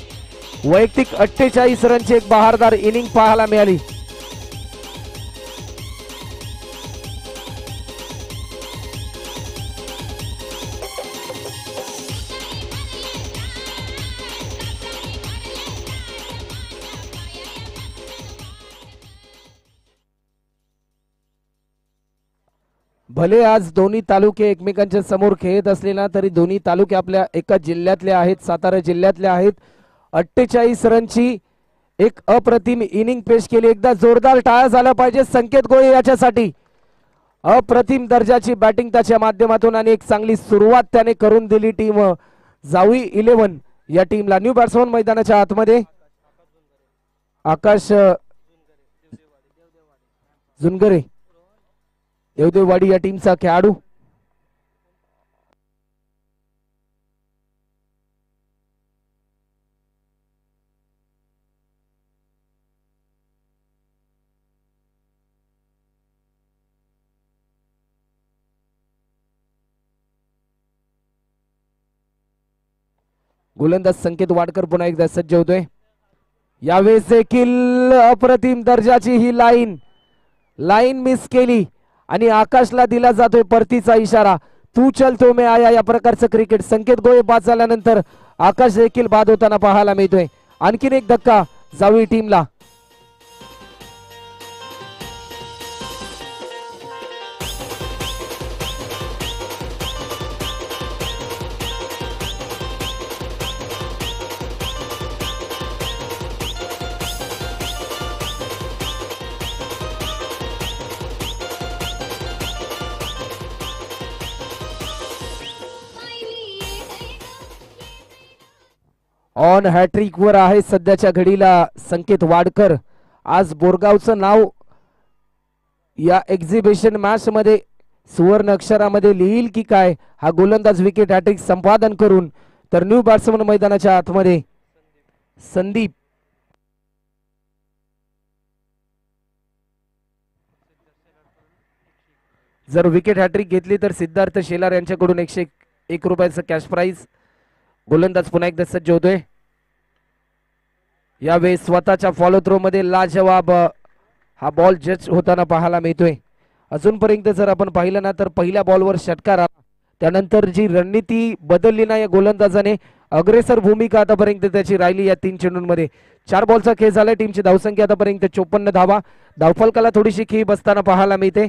वैयक्तिक अठ्ठेचाळीस रनची एक बहारदार इनिंग पाहायला मिळाली. भले आज दोन्ही तालुके एकमेकांच्या समोर खेळत असले ना तरी दोन्ही तालुके आपल्या एका जिल्ह्यातले आहेत सातारा जिल्ह्यातले आहेत. अठ्ठेचाळीस रनची एक अप्रतिम इनिंग पेश केली. एकदा जोरदार टाळा झाला पाहिजे संकेत गोळे याच्यासाठी. अप्रतिम दर्जाची बॅटिंग त्याच्या माध्यमातून आणि एक चांगली सुरुवात त्याने करून दिली टीम. जावी इलेव्हन या टीमला. न्यू बॅट्समन मैदानाच्या आतमध्ये. आकाश अ, जुनगरे. देवदेववाडी या टीमचा खेळाडू. गोलंदाज संकेत वाडकर पुन्हा एकदा सज्ज होतोय. यावेळेस देखील अप्रतिम दर्जाची ही लाईन लाईन मिस केली. आणि आकाशला दिला जातोय परतीचा इशारा. तू चल तो मे आया या प्रकारचं क्रिकेट संकेत गोळे बाद झाल्यानंतर आकाश देखील बाद होताना पाहायला मिळतोय. आणखीन एक धक्का जावी टीमला ऑन हॅट्रिक वर आहे. सध्याच्या घडीला संकेत वाडकर. आज बोरगावचं नाव या एक्झिबिशन मॅच मध्ये सुवर्ण अक्षरामध्ये लिहिल की काय? हा गोलंदाज विकेट हॅट्रिक संपादन करून तर न्यू बॅट्समन मैदानाच्या आतमध्ये संदीप. जर विकेट हॅट्रिक घेतली तर सिद्धार्थ शेलार यांच्याकडून एकशे एक रुपयाचं कॅश प्राईज गोलंदाज पुन्हा एकदा सज्ज होतोय. यावेळी स्वतःच्या फॉलो थ्रो मध्ये लाजवाब हा बॉल जज होताना पाहायला मिळतोय. अजूनपर्यंत जर आपण पाहिलं ना तर पहिल्या बॉलवर षटकार आला. त्यानंतर जी रणनीती बदलली ना या गोलंदाजाने अग्रेसर भूमिका आतापर्यंत त्याची राहिली या तीन चेंडूंमध्ये. चार बॉलचा खेळ झाला टीमची धावसंख्या आतापर्यंत चोपन्न धावा. धावफलकाला थोडीशी खी बसताना पाहायला मिळते.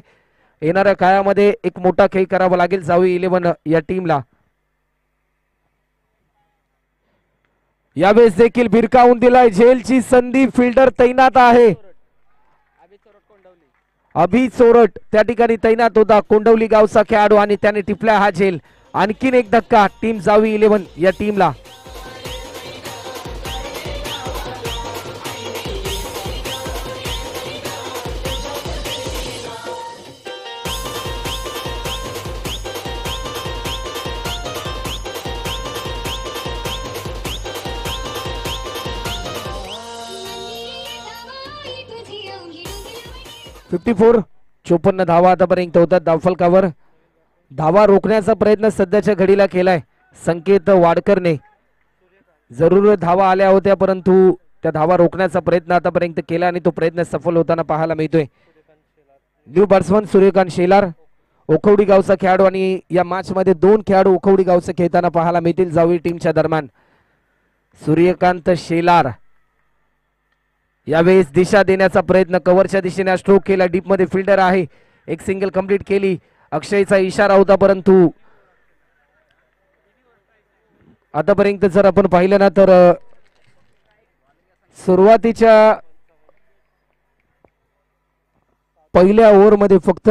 येणाऱ्या काळामध्ये एक मोठा खेळ करावा लागेल जाऊ इलेव्हन या टीमला यावेळेस देखील भिरकावून दिलाय झेलची संधी फिल्डर तैनात आहे. अभि चोरट त्या ठिकाणी तैनात होता. कोंडवली गावचा खेळाडू आणि त्याने टिपला हा झेल. आणखीन एक धक्का टीम जावी इलेव्हन या टीमला. फिफ्टी फोर चोपन्न धावा आतापर्यंत होतात धावफलकावर धावा रोखण्याचा प्रयत्न सध्याच्या घडीला केलाय. संकेत वाडकरने. जरूर धावा आल्या होत्या परंतु त्या धावा रोखण्याचा प्रयत्न आतापर्यंत केला आणि तो प्रयत्न सफल होताना पाहायला मिळतोय. न्यू बॅट्समन सूर्यकांत शेलार ओखवडी गावचा खेळाडू आणि या मॅच मध्ये दोन खेळाडू ओखवडी गावचे खेळताना पाहायला मिळतील जावी टीमच्या दरम्यान. सूर्यकांत शेलार. यावेळेस दिशा देण्याचा प्रयत्न कव्हरच्या दिशेने स्ट्रोक केला. डीपमध्ये फिल्डर आहे. एक सिंगल कंप्लीट केली. अक्षयचा इशारा होता परंतु आतापर्यंत जर आपण पाहिलं ना तर सुरुवातीच्या पहिल्या ओव्हरमध्ये फक्त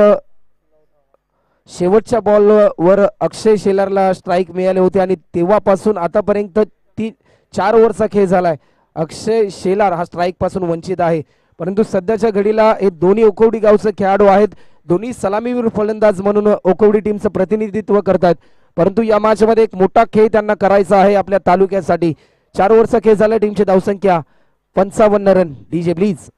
शेवटच्या बॉल वर अक्षय शेलारला स्ट्राईक मिळाले होते आणि तेव्हापासून आतापर्यंत ती चार ओव्हरचा खेळ झालाय. अक्षय शेलार हा स्ट्राईकपासून वंचित आहे. परंतु सध्याच्या घडीला हे दोन्ही ओकवडी गावचे खेळाडू आहेत. दोन्ही सलामीवीर फलंदाज म्हणून ओकवडी टीमचं प्रतिनिधित्व करतात परंतु या मॅचमध्ये एक मोठा खेळ त्यांना करायचा आहे आपल्या तालुक्यासाठी. चार ओव्हरचा खेळ झाला टीमची धावसंख्या. पंचावन्न run DJ please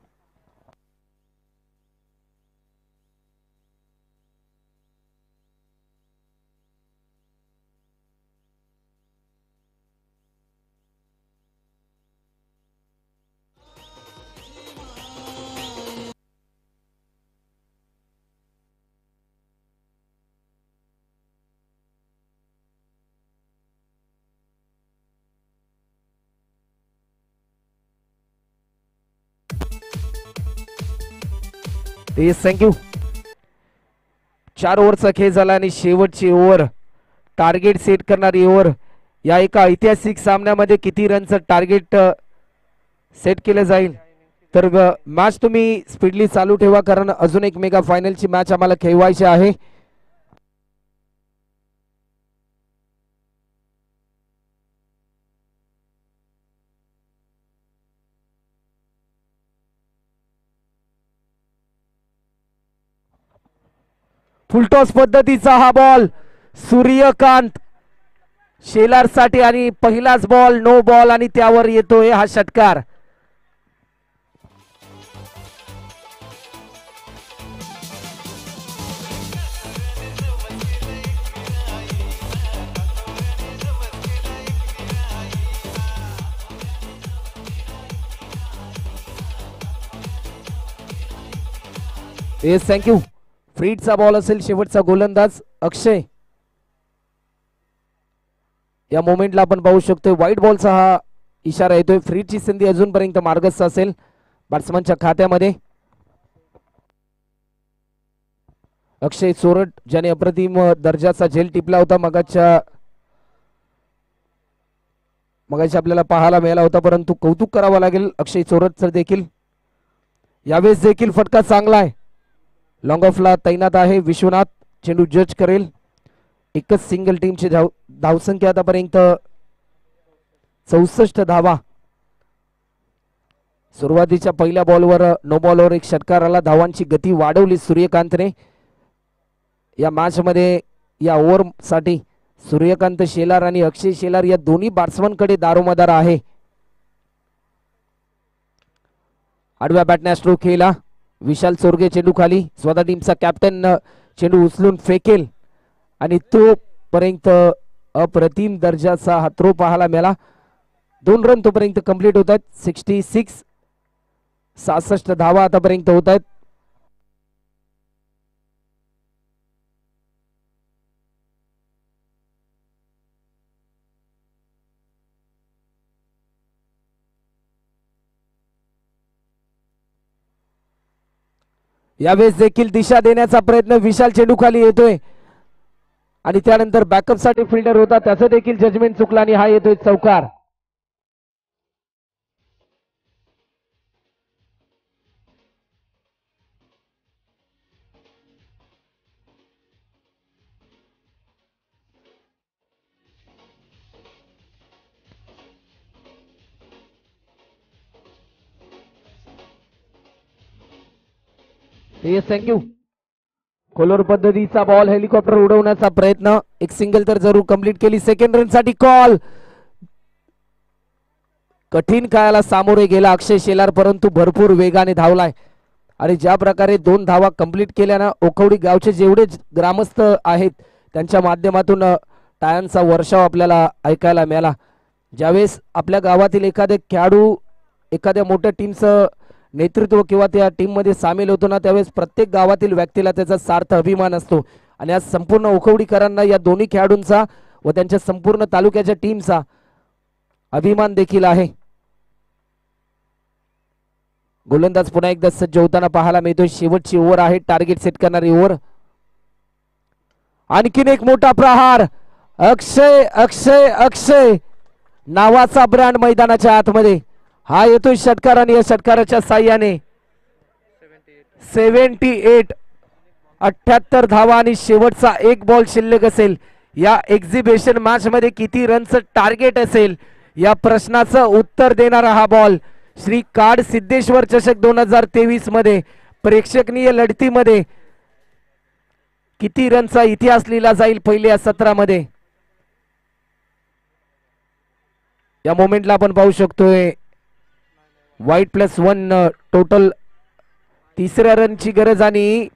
yes thank you चार ओव्हरचा खेळ झाला आणि शेवटची ओव्हर टार्गेट सेट करणारी ओव्हर या एका ऐतिहासिक सामन्यामध्ये किती रनचं टार्गेट सेट केलं जाईल? तर मॅच तुम्ही स्पीडली चालू ठेवा कारण अजून एक मेगा फायनलची मॅच आम्हाला खेळवायची आहे. फुलटॉस पद्धतीचा हा बॉल. सूर्यकांत शेलारसाठी आणि पहिलाच बॉल नो बॉल आणि त्यावर येतोय हा षटकार. येस थँक्यू फ्रीडचा बॉल असेल शेवटचा गोलंदाज अक्षय. या मोमेंटला आपण पाहू शकतोय व्हाईट बॉलचा हा इशारा येतोय. फ्रीडची संधी अजूनपर्यंत मार्गस्थ असेल बॅट्समनच्या खात्यामध्ये. अक्षय चोरट ज्याने अप्रतिम दर्जाचा झेल टिपला होता मगाच्या मगाशी आपल्याला पाहायला मिळाला होता परंतु कौतुक करावं लागेल अक्षय चोरटचं देखील. यावेळेस देखील फटका चांगला आहे. लॉंग ऑफला तैनात आहे विश्वनाथ चेंडू जज करेल. एकच सिंगल टीमची धाव धावसंख्या आतापर्यंत चौसष्ट धावा. सुरुवातीच्या पहिल्या बॉलवर नो बॉलवर एक षटकार आला. धावांची गती वाढवली सूर्यकांतने. या मॅचमध्ये या ओव्हरसाठी सूर्यकांत शेलार आणि अक्षय शेलार या दोन्ही बॅट्समनकडे दारोमदार आहे. आडव्या बॅटने स्ट्रोक केला. विशाल चोरगे चेंडू खाली स्वतः टीमचा कॅप्टन चेंडू उचलून फेकेल. आणि तो पर्यंत अप्रतिम दर्जाचा हा थ्रो पाहायला मिळाला. दोन रन तोपर्यंत कंप्लीट होत आहेत. सिक्स्टी सिक्स सहासष्ट धावा आतापर्यंत होत आहेत. यावेळेस देखील दिशा देण्याचा प्रयत्न विशाल चेंडू खाली येतोय. आणि त्यानंतर बॅकअपसाठी फिल्डर होता त्याचं देखील जजमेंट चुकला आणि हा येतोय चौकार. येस थँक्यू कोलोर पद्धतीचा बॉल हेलिकॉप्टर उडवण्याचा प्रयत्न. एक सिंगल तर जरूर कंप्लीट केली. सेकंड रनसाठी कॉल कठीण काळाला सामोरे गेला अक्षय शेलार परंतु भरपूर वेगाने धावलाय. आणि ज्या प्रकारे दोन धावा कंप्लीट केल्यानं ओखवडी गावचे जेवढे ग्रामस्थ आहेत त्यांच्या माध्यमातून टायांचा वर्षाव आपल्याला ऐकायला मिळाला. ज्यावेळेस आपल्या गावातील एखादे खेळाडू एखाद्या मोठ्या टीमचं नेतृत्व किंवा त्या टीममध्ये सामील होतो ना त्यावेळेस प्रत्येक गावातील व्यक्तीला त्याचा सार्थ अभिमान असतो. आणि आज संपूर्ण उखवडीकरांना या दोन्ही खेळाडूंचा व त्यांच्या संपूर्ण तालुक्याच्या टीमचा अभिमान देखील आहे. गोलंदाज पुन्हा एकदा सज्ज होताना पाहायला मिळतोय. शेवटची ओव्हर आहे. टार्गेट सेट करणारी ओव्हर. आणखीन एक मोठा प्रहार. अक्षय अक्षय अक्षय. नावाचा ब्रँड मैदानाच्या आतमध्ये. हा येतोय षटकार आणि या षटकाराच्या साह्याने. सेव्हन्टी एट अठ्याहत्तर धावा आणि शेवटचा एक बॉल शिल्लक असेल. या एक्झिबिशन मॅच मध्ये किती रनचं टार्गेट असेल या प्रश्नाचं उत्तर देणारा हा बॉल श्री काड सिद्धेश्वर चषक दोन हजार तेवीसमध्ये प्रेक्षकनीय लढतीमध्ये किती रनचा इतिहास लिहिला जाईल पहिल्या सत्रामध्ये? या मोमेंटला आपण पाहू शकतोय. वाईट प्लस वन टोटल तिसऱ्या रनची गरज आणि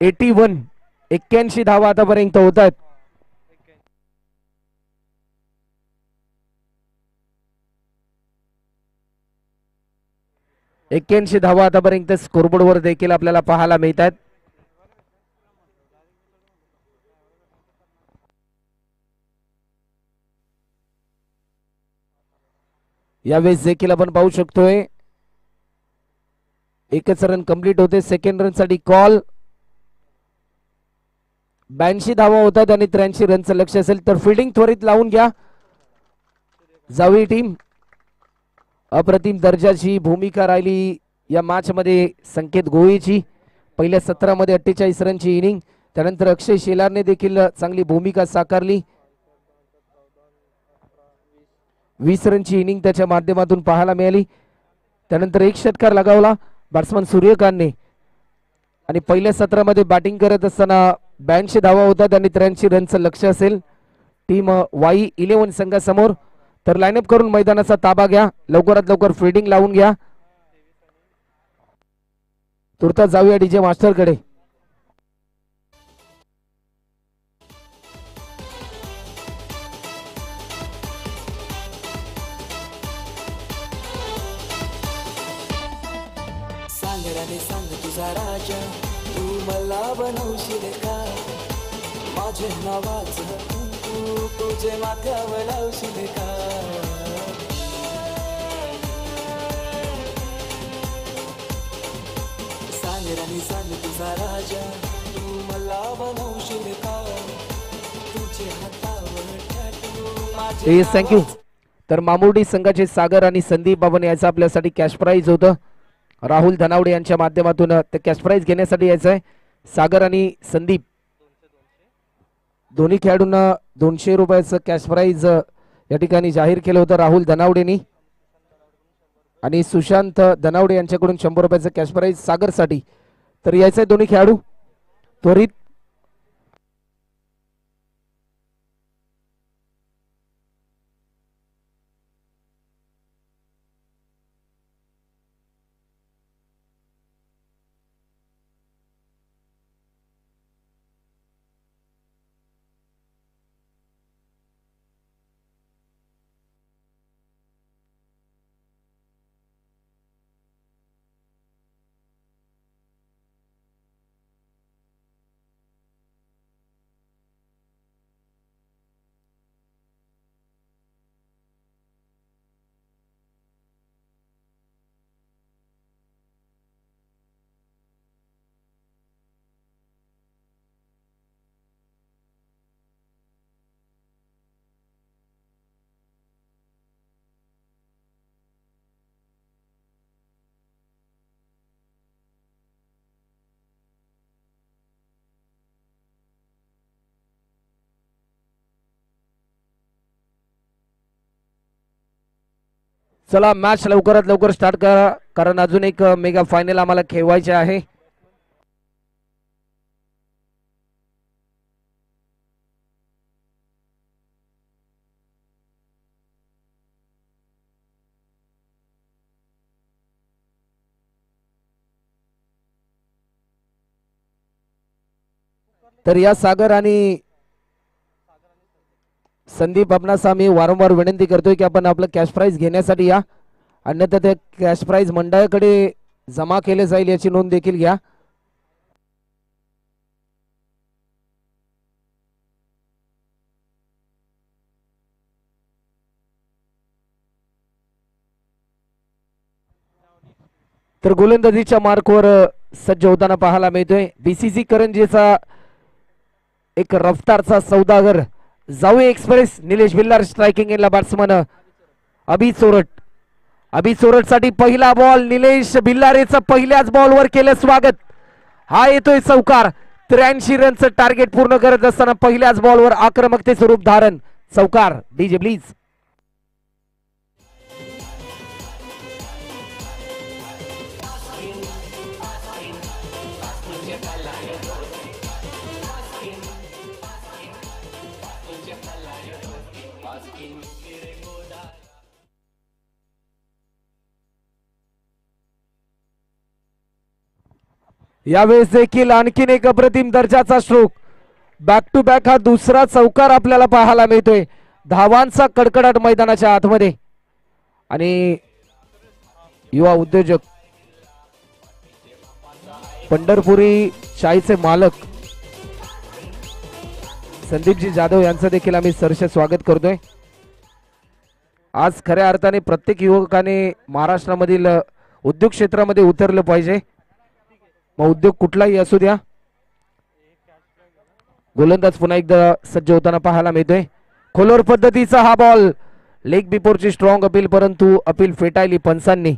एटी वन एक्क्याऐंशी धावा आतापर्यंत होत आहेत एक्क्याऐंशी धावा आतापर्यंत स्कोरबोर्डवर देखील आपल्याला पाहायला मिळत आहेत यावेळेस देखील आपण पाहू शकतोय. एकच रन कंप्लीट होते. सेकंड रनसाठी कॉल ब्याऐंशी धावा होतात आणि त्र्याऐंशी रनचं लक्ष असेल तर फिल्डिंग त्वरित लावून घ्या. जावी टीम अप्रतिम दर्जाची भूमिका राहिली या मॅच मध्ये संकेत गोळीची. पहिल्या सत्रामध्ये अठ्ठेचाळीस रनची इनिंग त्यानंतर अक्षय शेलारने देखील चांगली भूमिका साकारली. वीस रनची इनिंग त्याच्या माध्यमातून पाहायला मिळाली. त्यानंतर एक षटकार लगावला बॅट्समन सूर्यकांतने. आणि पहिल्या सत्रामध्ये बॅटिंग करत असताना ब्याऐंशी धावा होतात आणि त्र्याऐंशी रनचं लक्ष असेल. टीम वाई इलेव्हन संघासमोर. तर लाईनअप करून मैदानाचा ताबा घ्या. लवकरात लवकर फिल्डिंग लावून घ्या. तुर्ता जाऊया डीजे मास्टरकडे. बनवशील का माझे नावाचं तू तुझे माथ्यावर लावशील का राणी सांग तुझा राजा तू मला बनवशील का तुझे हातावर थँक्यू तर मामुर्डी संघाचे सागर आणि संदीप बाबन याचं आपल्यासाठी कॅश प्राईज होतं. राहुल धनावडे यांच्या माध्यमातून ते कॅश प्राईज घेण्यासाठी यायचं आहे सागर आणि संदीप. दोन्ही खेळाडूंना दोनशे रुपयाचं कॅश प्राईज या ठिकाणी जाहीर केलं होतं राहुल धनावडेनी. आणि सुशांत धनावडे यांच्याकडून शंभर रुपयाचं कॅश प्राईज सागरसाठी. तर यायचं आहे दोन्ही खेळाडू. त्वरित चला मॅच लवकरात लवकर स्टार्ट करा कारण अजून एक मेगा फायनल आम्हाला खेळवायचे आहे. तर या सागर आणि संदीप आपणास आम्ही वारंवार विनंती करतोय की आपण आपलं कॅश प्राईज घेण्यासाठी या. अन्यथा ते कॅश प्राईज मंडळाकडे जमा केले जाईल याची नोंद देखील घ्या. तर गोलंदाजीच्या मार्कवर सज्ज होताना पाहायला मिळतोय. बीसीसी करंजीचा एक रफ्तारचा सौदागर जाऊ एक्सप्रेस निलेश बिल्लार स्ट्रायकिंग एनला बॅट्समन अभि चोरट अभि चोरटसाठी पहिला बॉल निलेश बिल्लारेचं पहिल्याच बॉलवर केलं स्वागत. हा येतोय चौकार. त्र्याऐंशी रनचं टार्गेट पूर्ण करत असताना पहिल्याच बॉलवर आक्रमकते स्वरूप धारण. चौकार डीजे प्लीज यावेळेस देखील आणखीन एक अप्रतिम दर्जाचा स्ट्रोक बॅक टू बॅक हा दुसरा चौकार आपल्याला पाहायला मिळतोय. धावांचा कडकडाट मैदानाच्या आतमध्ये. आणि युवा उद्योजक पंढरपुरी शाहीचे मालक संदीपजी जाधव यांचं देखील आम्ही सरसे स्वागत करतोय. आज खऱ्या अर्थाने प्रत्येक युवकाने महाराष्ट्रामधील उद्योग क्षेत्रामध्ये उतरलं पाहिजे. मग उद्योग कुठलाही असू द्या. गोलंदाज पुन्हा एकदा सज्ज होताना पाहायला मिळतोय. खोलोर पद्धतीचा हा बॉल लेग बिफोरची स्ट्रॉंग अपील परंतु अपील फेटाळली पंचांनी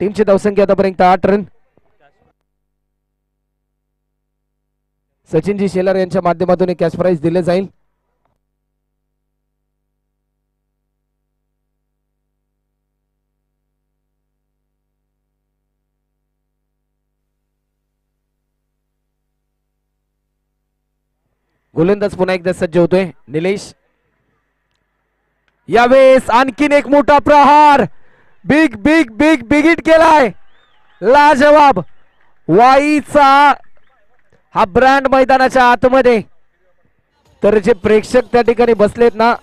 टीमची धावसंख्या आतापर्यंत आठ रन सचिनजी शेलार यांच्या माध्यमातून एक कॅश प्राईज दिले जाईल. गोलंदाज पुन्हा एकदा सज्ज होतोय. निलेश. यावेळेस आणखीन एक मोठा प्रहार. Big big big big hit केलाय. लाजवाब. वाईचा हा ब्रँड मैदानाच्या आतमध्ये. तर जे प्रेक्षक त्या ठिकाणी बसलेत ना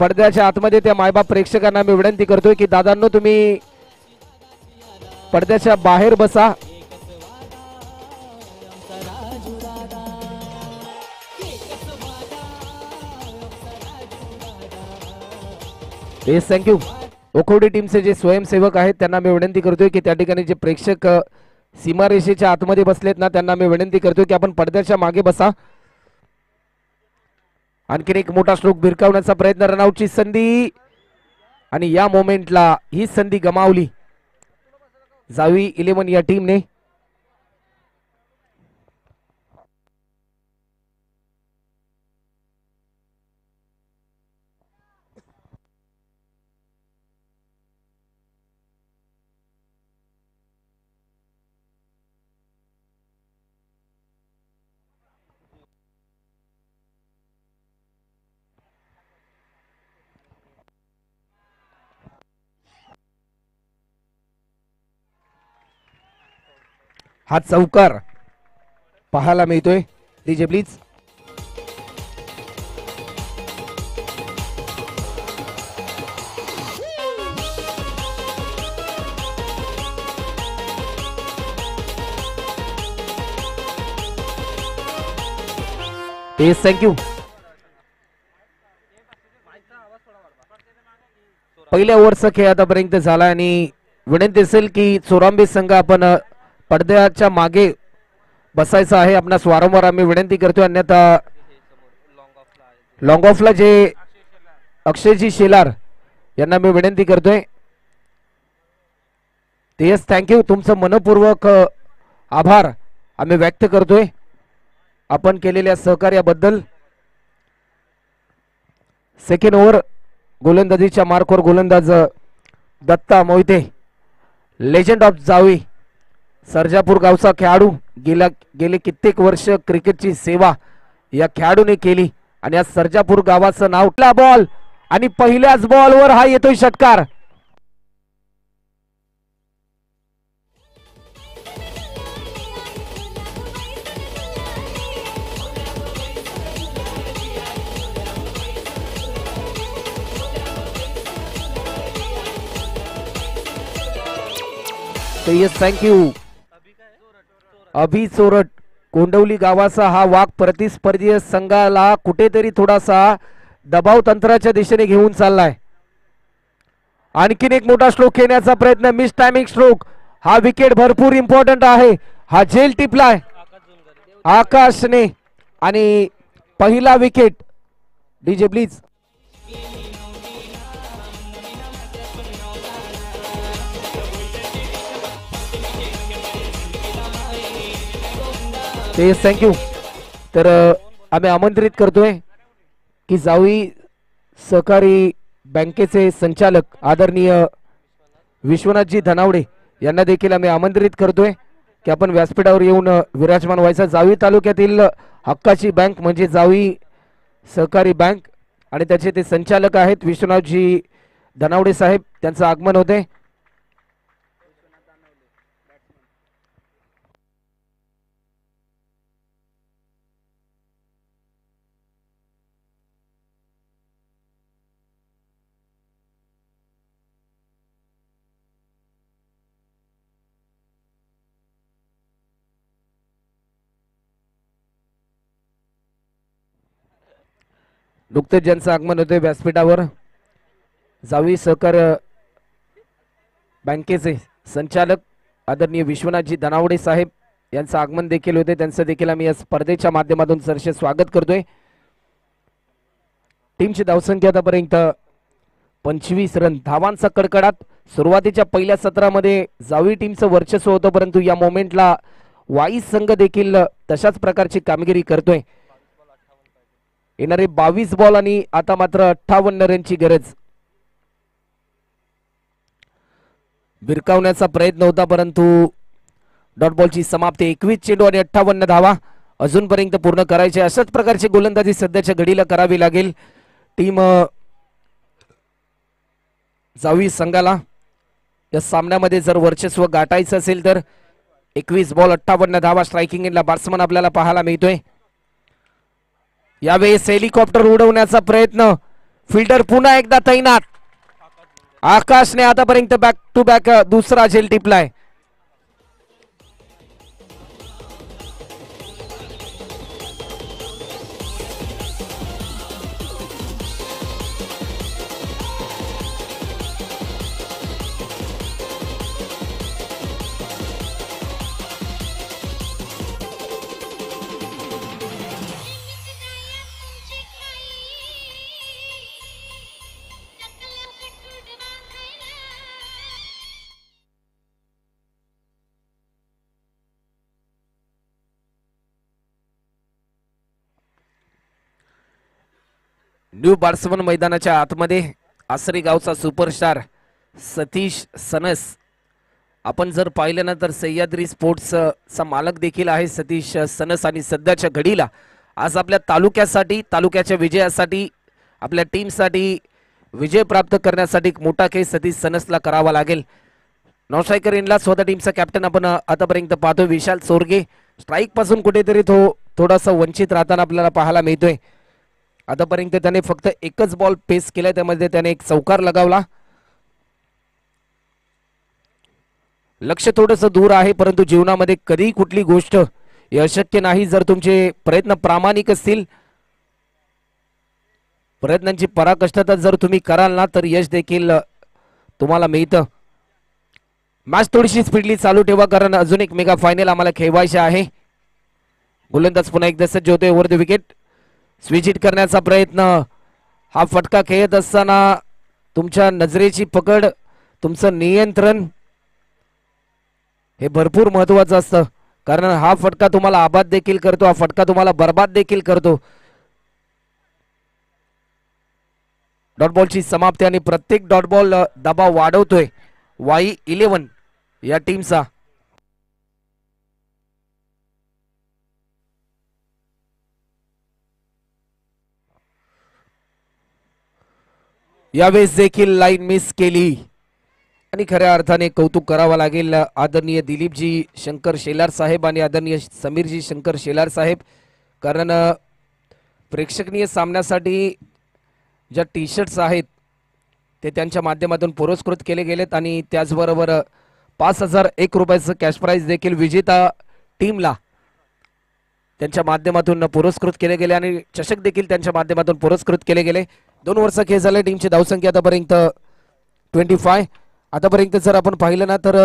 पडद्याच्या आतमध्ये त्या मायबाप प्रेक्षकांना मी विनंती करतोय की दादांनो तुम्ही पडद्याच्या बाहेर बसा. येस थँक्यू ओखोडी टीमचे जे स्वयंसेवक आहेत त्यांना मी विनंती करतोय की त्या ठिकाणी जे प्रेक्षक सीमारेषेच्या आतमध्ये बसलेत ना त्यांना मी विनंती करतोय की आपण पडद्याच्या मागे बसा. आणखीन एक मोठा स्ट्रोक भिरकावण्याचा प्रयत्न रनआउटची संधी. आणि या मोमेंटला ही संधी गमावली. जावी इलेव्हन या टीमने हा चौकार पाहायला मिळतोय. डीजे प्लीज येस थँक्यू पहिल्या ओव्हरचा खेळ आतापर्यंत झाला आणि विनंती असेल की चोरांबे संघ आपण पडद्याच्या मागे बसायचं आहे. आपणास वारंवार आम्ही विनंती करतो अन्यथा लॉंग ऑफला जे अक्षयजी शेलार यांना मी विनंती करतोय. येस थँक्यू तुमचं मनपूर्वक आभार आम्ही व्यक्त करतोय. आपण केलेल्या सहकार्याबद्दल. सेकंड ओव्हर गोलंदाजीच्या मार्कवर गोलंदाज दत्ता मोहिते. लेजंड ऑफ जावी सर्जापूर गावचा खेळाडू गेल्या गेले कित्येक वर्ष क्रिकेटची सेवा या खेळाडूने केली. आणि या सर्जापूर गावाचं नाव बॉल आणि पहिल्याच बॉलवर हा येतोय षटकार. थँक्यू अभि चोरट कोंडवली गावाचा हा वाघ प्रतिस्पर्धीय संघाला कुठेतरी थोडासा दबाव तंत्राच्या दिशेने घेऊन चाललाय. आणखीन एक मोठा स्ट्रोक घेण्याचा प्रयत्न मिस टायमिंग स्ट्रोक हा विकेट भरपूर इम्पॉर्टंट आहे. हा जेल टिपलाय. आकाशने. आणि पहिला wicket DJ please yes thank you तर आम्ही आमंत्रित करतोय की जावी सहकारी बँकेचे संचालक आदरणीय विश्वनाथजी धनावडे यांना देखील आम्ही आमंत्रित करतोय की आपण व्यासपीठावर येऊन विराजमान व्हायचा. जावी तालुक्यातील हक्काची बँक म्हणजे जावी सहकारी बँक आणि त्याचे ते संचालक आहेत विश्वनाथजी धनावडे साहेब. त्यांचं आगमन होते नुकतेच ज्यांचं आगमन होते व्यासपीठावर जावी सहकार बँकेचे संचालक आदरणीय विश्वनाथजी धनावडे साहेब यांचं आगमन देखील होते त्यांचं देखील आम्ही या स्पर्धेच्या माध्यमातून सरसे स्वागत करतोय. टीमची धावसंख्या आतापर्यंत पंचवीस रन धावांचा कडकडात सुरुवातीच्या पहिल्या सत्रामध्ये जावी टीमचं वर्चस्व होतं परंतु या मोमेंटला वाई संघ देखील तशाच प्रकारची कामगिरी करतोय. येणारे बावीस बॉल आणि आता मात्र अठ्ठावन्न रनची गरज. बिरकावण्याचा प्रयत्न होता परंतु डॉट बॉलची समाप्ती एकवीस चेंडू आणि अठ्ठावन्न धावा अजूनपर्यंत पूर्ण करायचे. अशाच प्रकारची गोलंदाजी सध्याच्या घडीला करावी लागेल. टीम जावी संघाला. या सामन्यामध्ये जर वर्चस्व गाठायचं असेल तर एकवीस बॉल अठ्ठावन्न धावा स्ट्रायकिंग इनला बॅट्समन आपल्याला पाहायला मिळतोय. यावेळेस हेलिकॉप्टर उडवण्याचा प्रयत्न. फिल्डर पुन्हा एकदा तैनात. आकाशने आतापर्यंत बॅक टू बॅक दुसरा झेल टिपलाय. न्यू बार्सवन मैदानाच्या आतमध्ये आसरी गावचा सुपरस्टार सतीश सनस. आपण जर पाहिलं ना तर सह्याद्री स्पोर्ट्सचा मालक देखील आहे सतीश सनस आणि सध्याच्या घडीला. आज आपल्या तालुक्यासाठी तालुक्याच्या विजयासाठी आपल्या टीमसाठी विजय प्राप्त करण्यासाठी एक मोठा खेळ सतीश सनसला करावा लागेल. नौशाईकर इनला स्वतः टीमचा कॅप्टन आपण आतापर्यंत पाहतो विशाल चोरगे स्ट्राईकपासून कुठेतरी तो थोडासा वंचित राहताना आपल्याला पाहायला मिळतोय. आतापर्यंत त्याने फक्त एकच बॉल पेस केला त्यामध्ये त्याने एक चौकार लगावला. लक्ष थोडस दूर आहे परंतु जीवनामध्ये कधी कुठली गोष्ट हे अशक्य नाही. जर तुमचे प्रयत्न प्रामाणिक असतील प्रयत्नांची पराकष्टता जर तुम्ही कराल ना तर यश देखील तुम्हाला मिळतं. मॅच थोडीशी स्पीडली चालू ठेवा कारण अजून एक मेगा फायनल आम्हाला खेळवायचे आहे. गोलंदाज पुन्हा एकदा सज्ज होते ओव्हर द विकेट स्विचिट करण्याचा प्रयत्न. हा फटका खेळत असताना तुमच्या नजरेची पकड तुमचं नियंत्रण हे भरपूर महत्वाचं असतं. कारण हा फटका तुम्हाला आबाद देखील करतो हा फटका तुम्हाला बर्बाद देखील करतो. डॉटबॉलची समाप्ती आणि प्रत्येक डॉटबॉल दबाव वाढवतोय. वाई इलेव्हन या टीमचा. यावेळेस देखील लाईन मिस केली. आणि खऱ्या अर्थाने कौतुक करावं लागेल आदरणीय दिलीपजी शंकर शेलार साहेब आणि आदरणीय समीरजी शंकर शेलार साहेब. कारण प्रेक्षकनीय सामन्यासाठी ज्या टी शर्ट्स आहेत ते त्यांच्या माध्यमातून पुरस्कृत केले गेलेत आणि त्याचबरोबर पाच हजार एक रुपयाचं कॅश प्राईज देखील विजेता टीमला त्यांच्या माध्यमातून पुरस्कृत केले गेले आणि चषक देखील त्यांच्या माध्यमातून पुरस्कृत केले गेले. दोन वर्ष खेळ झाले टीमची धावसंख्या आतापर्यंत ट्वेंटी फाय आतापर्यंत जर आपण पाहिलं ना तर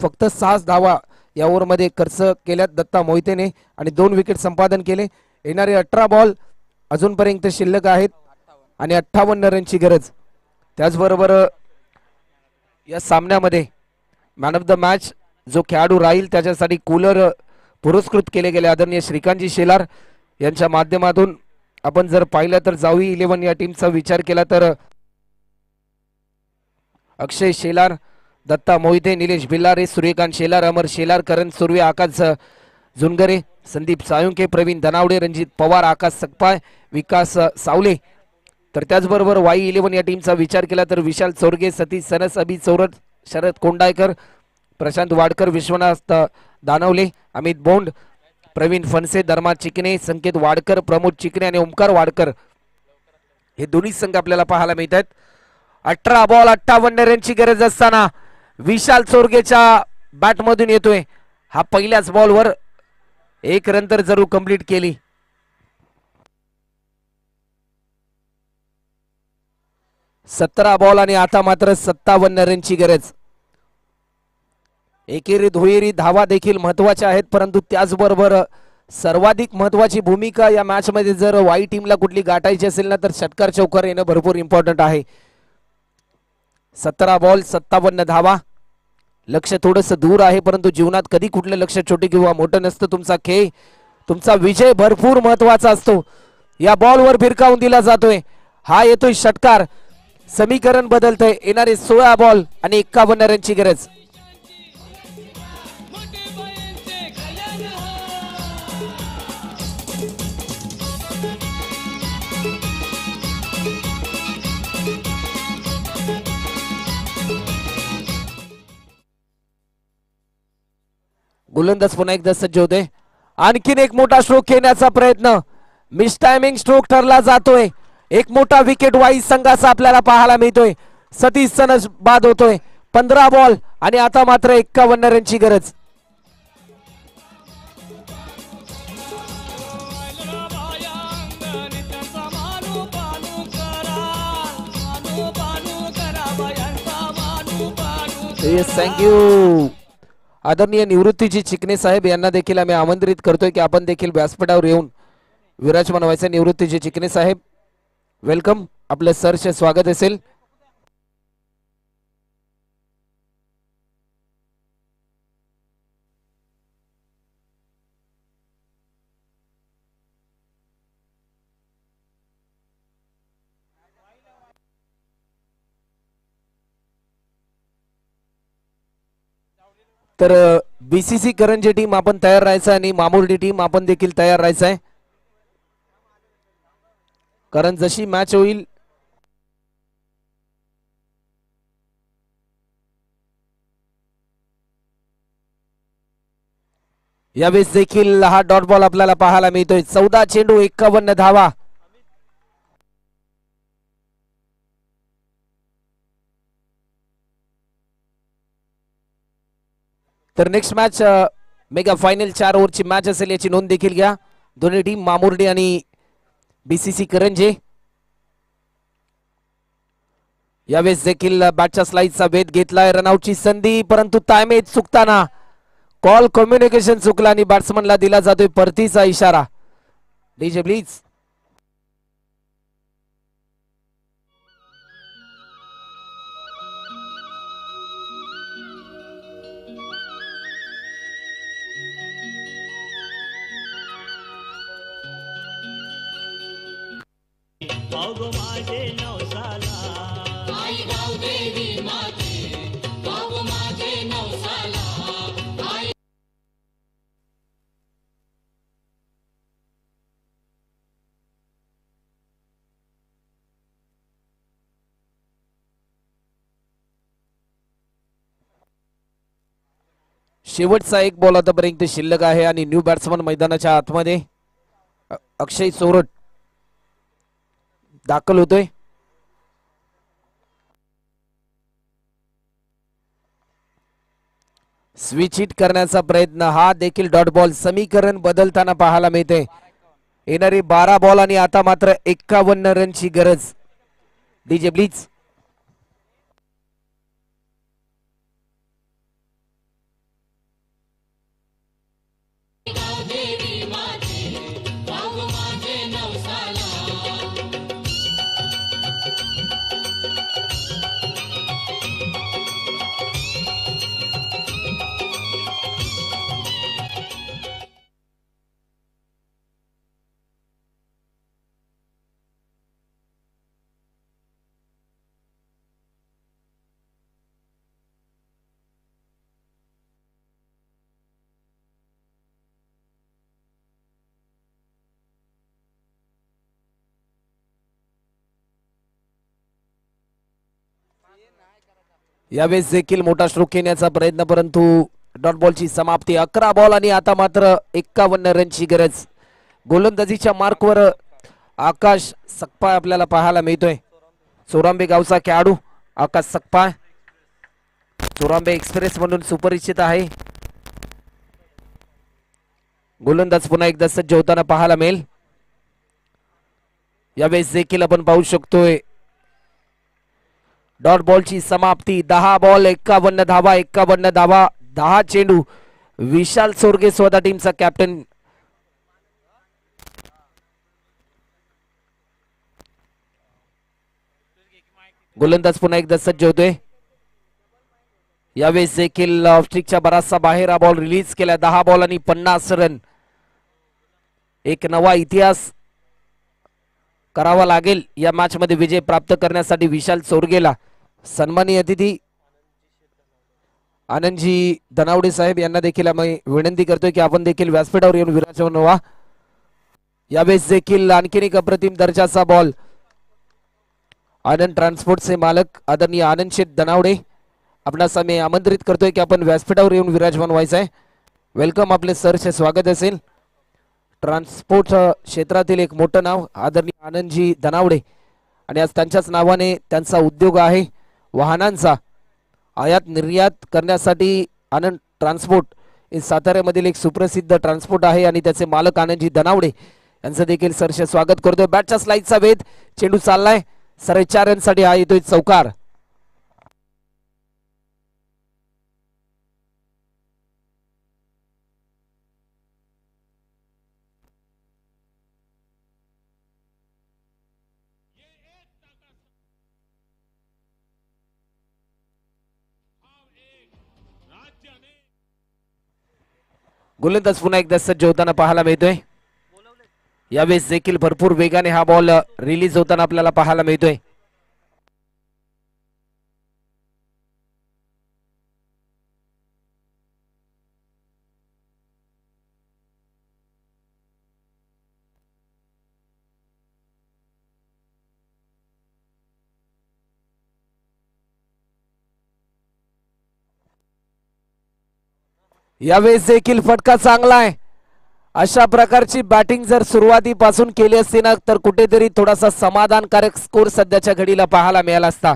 फक्त सहाच धावा या ओव्हरमध्ये खर्च केल्यात दत्ता मोहितेने आणि दोन विकेट संपादन केले. येणारे अठरा बॉल अजूनपर्यंत शिल्लक आहेत आणि अठ्ठावन्न रनची गरज. त्याचबरोबर या सामन्यामध्ये मॅन ऑफ द मॅच जो खेळाडू राहील त्याच्यासाठी कूलर पुरस्कृत केले गेले आदरणीय श्रीकांतजी शेलार यांच्या माध्यमातून आपण जर पाहिलं तर जावी इलेव्हन या टीमचा विचार केला तर अक्षय शेलार दत्ता मोहिते निलेश भिल्लारे सूर्यकांत शेलार अमर शेलार करण सुर्वे आकाश झुनगरे संदीप सायुंके प्रवीण धनावडे रणजित पवार आकाश सकपाय विकास सावले. तर त्याचबरोबर वाई इलेव्हन या टीमचा विचार केला तर विशाल चोरगे सतीश सनस अभि चौरट शरद कोंडायकर प्रशांत वाडकर विश्वनाथ दानवले अमित बोंड प्रवीण फणसे धर्मा चिकणे संकेत वाडकर प्रमोद चिकणे आणि ओमकार वाडकर. हे दोन्ही संघ आपल्याला पाहायला मिळत आहेत अठरा बॉल अठ्ठावन्न रनची गरज असताना विशाल चोरगेच्या बॅटमधून येतोय. हा पहिल्याच बॉलवर एक रन तर जरूर कंप्लीट केली. सतरा बॉल आणि आता मात्र सत्तावन्न रनची गरज. एकेरी दुहेरी धावा देखील महत्त्वाच्या आहेत परंतु त्याचबरोबर सर्वाधिक महत्वाची भूमिका या मॅचमध्ये जर वाई टीमला कुठली गाठायची असेल ना तर षटकार चौकार येणं भरपूर इम्पॉर्टंट आहे. सतरा बॉल सत्तावन्न धावा. लक्ष थोडस दूर आहे परंतु जीवनात कधी कुठलं लक्ष छोटे किंवा मोठं नसतं तुमचा खेळ. तुमचा विजय भरपूर महत्त्वाचा असतो. या बॉलवर भिरकावून दिला जातोय. हा येतोय षटकार. समीकरण बदलतंय. येणारे सोळा बॉल आणि एक्कावन्न रनची गरज. गोलंदाज पुन्हा एकदा सज्ज होते. आणखीन एक मोठा स्ट्रोक घेण्याचा प्रयत्न. मिस टायमिंग स्ट्रोक ठरला जातोय. एक मोठा विकेट वाईज संघाचा आपल्याला पाहायला मिळतोय. सतीश सनस बाद होतोय. पंधरा बॉल आणि आता मात्र एक्कावन्न रनची गरज. येस थँक्यू आदरणीय निवृत्तीची चिकणे साहेब यांना देखील आम्ही आमंत्रित करतोय की आपण देखील व्यासपीठावर येऊन विराजमान व्हायचं. निवृत्तीची चिकणे साहेब वेलकम आपलं सरचे स्वागत असेल. तर बीसीसी करंजी टीम आपण तयार राहायचं आणि मामुर्डी टीम आपण देखील तयार राहायचं आहे. कारण जशी मॅच होईल यावेळेस देखील हा डॉट बॉल आपल्याला पाहायला मिळतोय. चौदा चेंडू एक्कावन्न धावा. तर नेक्स्ट मॅच मेगा फायनल चार ओव्हरची मॅच असेल याची नोंद देखील घ्या. दोन्ही टीम मामुर्डी आणि बीसीसी करंजे. यावेळेस देखील बॅटच्या स्लाईडचा वेध घेतलाय रनआउटची संधी परंतु तायमेज चुकताना कॉल कम्युनिकेशन चुकला आणि बॅट्समनला दिला जातोय परतीचा इशारा. डीजे शेवटचा एक बॉल आतापर्यंत शिल्लक आहे आणि न्यू बॅट्समन मैदानाच्या आतमध्ये. अक्षय चोरट दाखल होतोय. स्विच हिट करण्याचा प्रयत्न. हा देखील डॉट बॉल समीकरण बदलताना पाहायला मिळते येणारी बारा बॉल आणि आता मात्र एक्कावन्न रनची गरज. डीजे ब्लीज यावेळेस देखील मोठा स्ट्रोक घेण्याचा प्रयत्न परंतु डॉट बॉलची समाप्ती अकरा बॉल आणि आता मात्र एक्कावन्न रनची गरज. गोलंदाजीच्या मार्कवर आकाश सकपाय आपल्याला पाहायला मिळतोय. चोरांबे गावचा खेळाडू आकाश सकपाय चोरांबे एक्सप्रेस म्हणून सुपरिचित आहे. गोलंदाज पुन्हा एकदा सज्ज होताना पाहायला मिळेल. यावेळेस देखील आपण पाहू शकतोय डॉट बॉलची समाप्ती. दहा बॉल एक्कावन्न धावा एक्कावन्न धावा. दहा चेंडू. विशाल सोरगे स्वतः टीमचा कॅप्टन गोलंदाज पुन्हा एकदा सज्ज होतोय. यावेळेस देखील ऑफस्ट्रिकच्या बराचसा बाहेर हा बॉल रिलीज केला. दहा बॉल आणि पन्नास रन एक नवा इतिहास करावा लागेल. या मॅच मध्ये विजय प्राप्त करण्यासाठी विशाल चोरगेला सन्मानी अतिथी आनंदजी धनावडे साहेब यांना देखील आम्ही विनंती करतोय की आपण देखील व्यासपीठावर येऊन विराजमान व्हा. यावेळेस देखील आणखीन एक अप्रतिम दर्जाचा बॉल आनंद ट्रान्सपोर्टचे मालक आदरणीय आनंद शेठ धनावडे आपणास आम्ही आमंत्रित करतोय की आपण व्यासपीठावर येऊन विराजमान व्हायचं आहे. वेलकम आपले सरचे स्वागत असेल. ट्रान्सपोर्ट क्षेत्रातील एक मोठं नाव आदरणीय आनंदजी धनावडे. आणि आज त्यांच्याच नावाने त्यांचा उद्योग आहे. वाहनांचा आयात निर्यात करण्यासाठी आनंद ट्रान्सपोर्ट. हे साताऱ्यामधील एक सुप्रसिद्ध ट्रान्सपोर्ट आहे आणि त्याचे मालक आनंदजी धनावडे यांचं देखील सरसे स्वागत करतोय. बॅटच्या स्लाईडचा वेध. चेंडू चाललाय. सरे चार रनसाठी हा येतोय चौकार. गोलंदाज पुन्हा एकदा सज्ज होताना पाहायला मिळतोय. यावेळेस देखील भरपूर वेगाने हा बॉल रिलीज होताना आपल्याला पाहायला मिळतोय. यावेळेस देखील फटका चांगला आहे. अशा प्रकारची बॅटिंग जर सुरुवातीपासून केली असती ना तर कुठेतरी थोडासा समाधानकारक स्कोर सध्याच्या घडीला पाहायला मिळाला असता.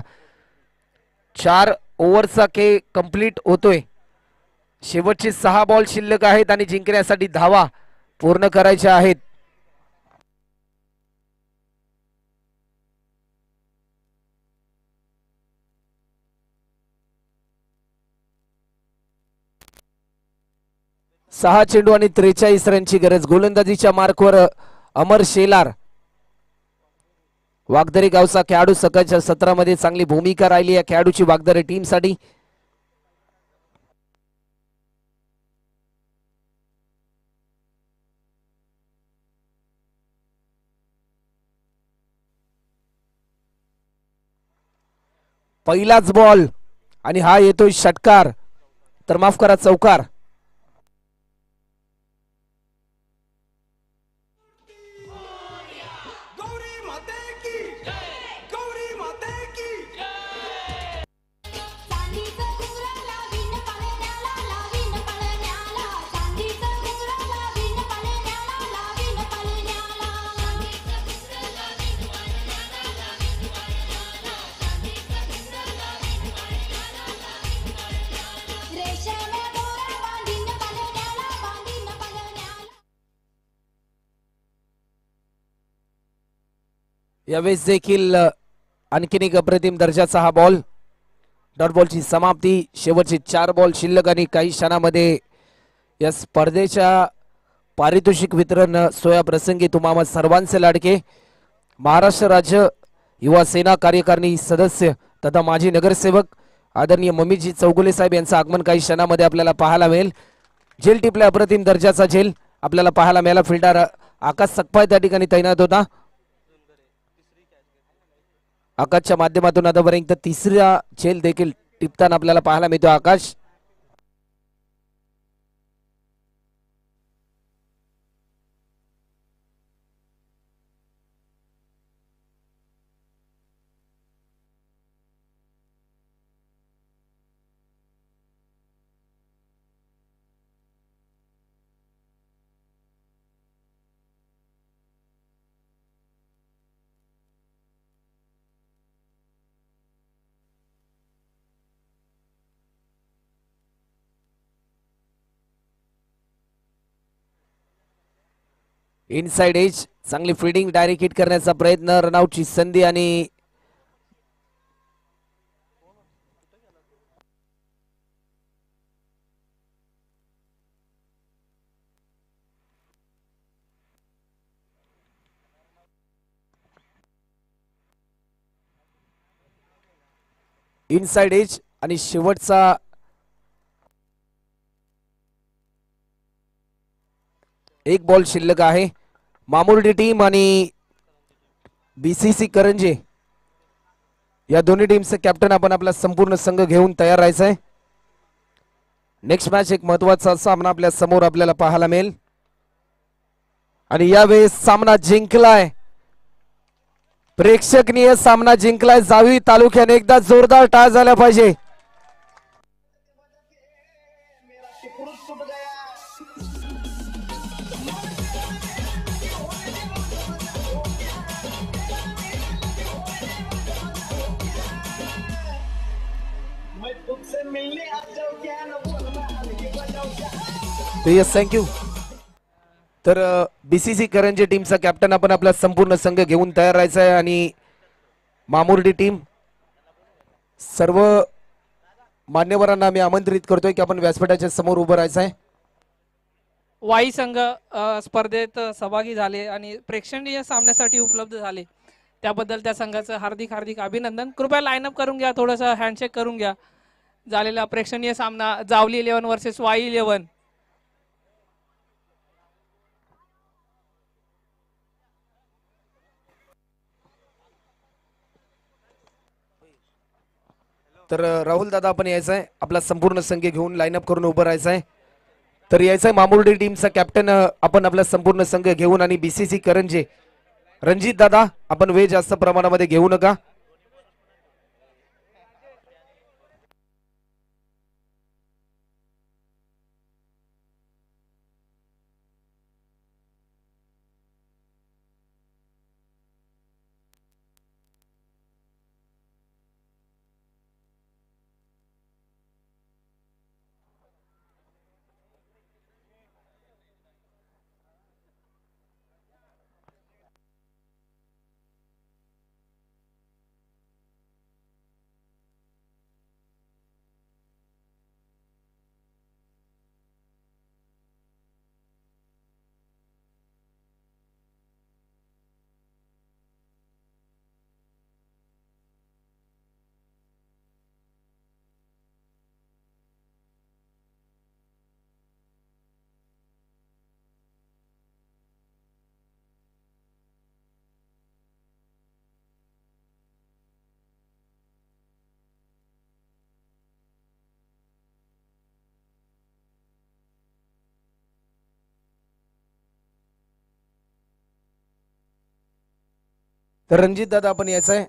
चार ओव्हरचा के कंप्लीट होतोय. शेवटचे सहा बॉल शिल्लक आहेत आणि जिंकण्यासाठी धावा पूर्ण करायच्या आहेत. सहा चेंडू आणि त्रेचाळीस रनची गरज. गोलंदाजीच्या मार्कवर अमर शेलार. वागदरी गावचा खेळाडू सकाळच्या सत्रामध्ये चांगली भूमिका राहिली या खेळाडूची वागदरी टीमसाठी. पहिलाच बॉल आणि हा येतोय षटकार. तर माफ करा चौकार. यावेळेस देखील आणखीन एक अप्रतिम दर्जाचा हा बॉल. डॉट बॉलची समाप्ती. शेवटचे चार बॉल शिल्लक आणि काही क्षणामध्ये या स्पर्धेच्या पारितोषिक वितरण सोया प्रसंगी तुम्हाला सर्वांचे लाडके. महाराष्ट्र राज्य युवा सेना कार्यकारिणी सदस्य तथा माजी नगरसेवक आदरणीय मम्मीजी चौगुले साहेब यांचं आगमन काही क्षणामध्ये आपल्याला पाहायला मिळेल. झेल टिपल्या अप्रतिम दर्जाचा झेल आपल्याला पाहायला मिळाला. फिल्डर आकाश सकपाय त्या ठिकाणी तैनात होता. आकाशच्या माध्यमातून आतापर्यंत तिसरा झेल देखील टिपताना आपल्याला पाहायला मिळतो आकाश. इनसाइड एज चांगली फिल्डिंग डायरेक्ट हिट करण्याचा प्रयत्न. रनआउटची संधी आणि इनसाइड एज आणि शेवटचा एक बॉल शिल्लक आहे. मामुर्डी टीम आणि बीसीसी करंजे या दोन्ही टीमचं कॅप्टन आपण आपला संपूर्ण संघ घेऊन तयार राहायचंय आहे. नेक्स्ट मॅच एक महत्त्वाचा सामना आपल्यासमोर आपल्याला पाहायला मिळेल. आणि यावेळेस सामना जिंकलाय. प्रेक्षकनीय सामना जिंकलाय. जावी तालुक्याने एकदा जोरदार टाळ झाला पाहिजे. यस थँक्यू तर बीसीसी करंजी टीमचा कॅप्टन आपण आपला संपूर्ण संघ घेऊन तयार राहायचा आहे आणि मामुर्डी टीम सर्व मान्यवरांना मी आमंत्रित करतोय की आपण व्यासपीठाच्या समोर उभं राहायचं आहे. वाई संघ स्पर्धेत सहभागी झाले आणि प्रेक्षणीय सामन्यासाठी उपलब्ध झाले. त्याबद्दल त्या संघाचं हार्दिक हार्दिक अभिनंदन. कृपया लाईनअप करून घ्या थोडंसं हँडशेक करून घ्या. झालेला प्रेक्षणीय सामना Jawali eleven versus Wai eleven तर राहुल दादा आपण यायचं आहे. आपला संपूर्ण संघ घेऊन लाईनअप करून उभं राहायचं आहे. तर यायचं आहे मामुर्डी टीमचा कॅप्टन आपण आपला संपूर्ण संघ घेऊन आणि बीसीसी करंजे. रणजित दादा आपण वेळ जास्त प्रमाणामध्ये घेऊ नका. तर रणजित दादा आपण यायचं आहे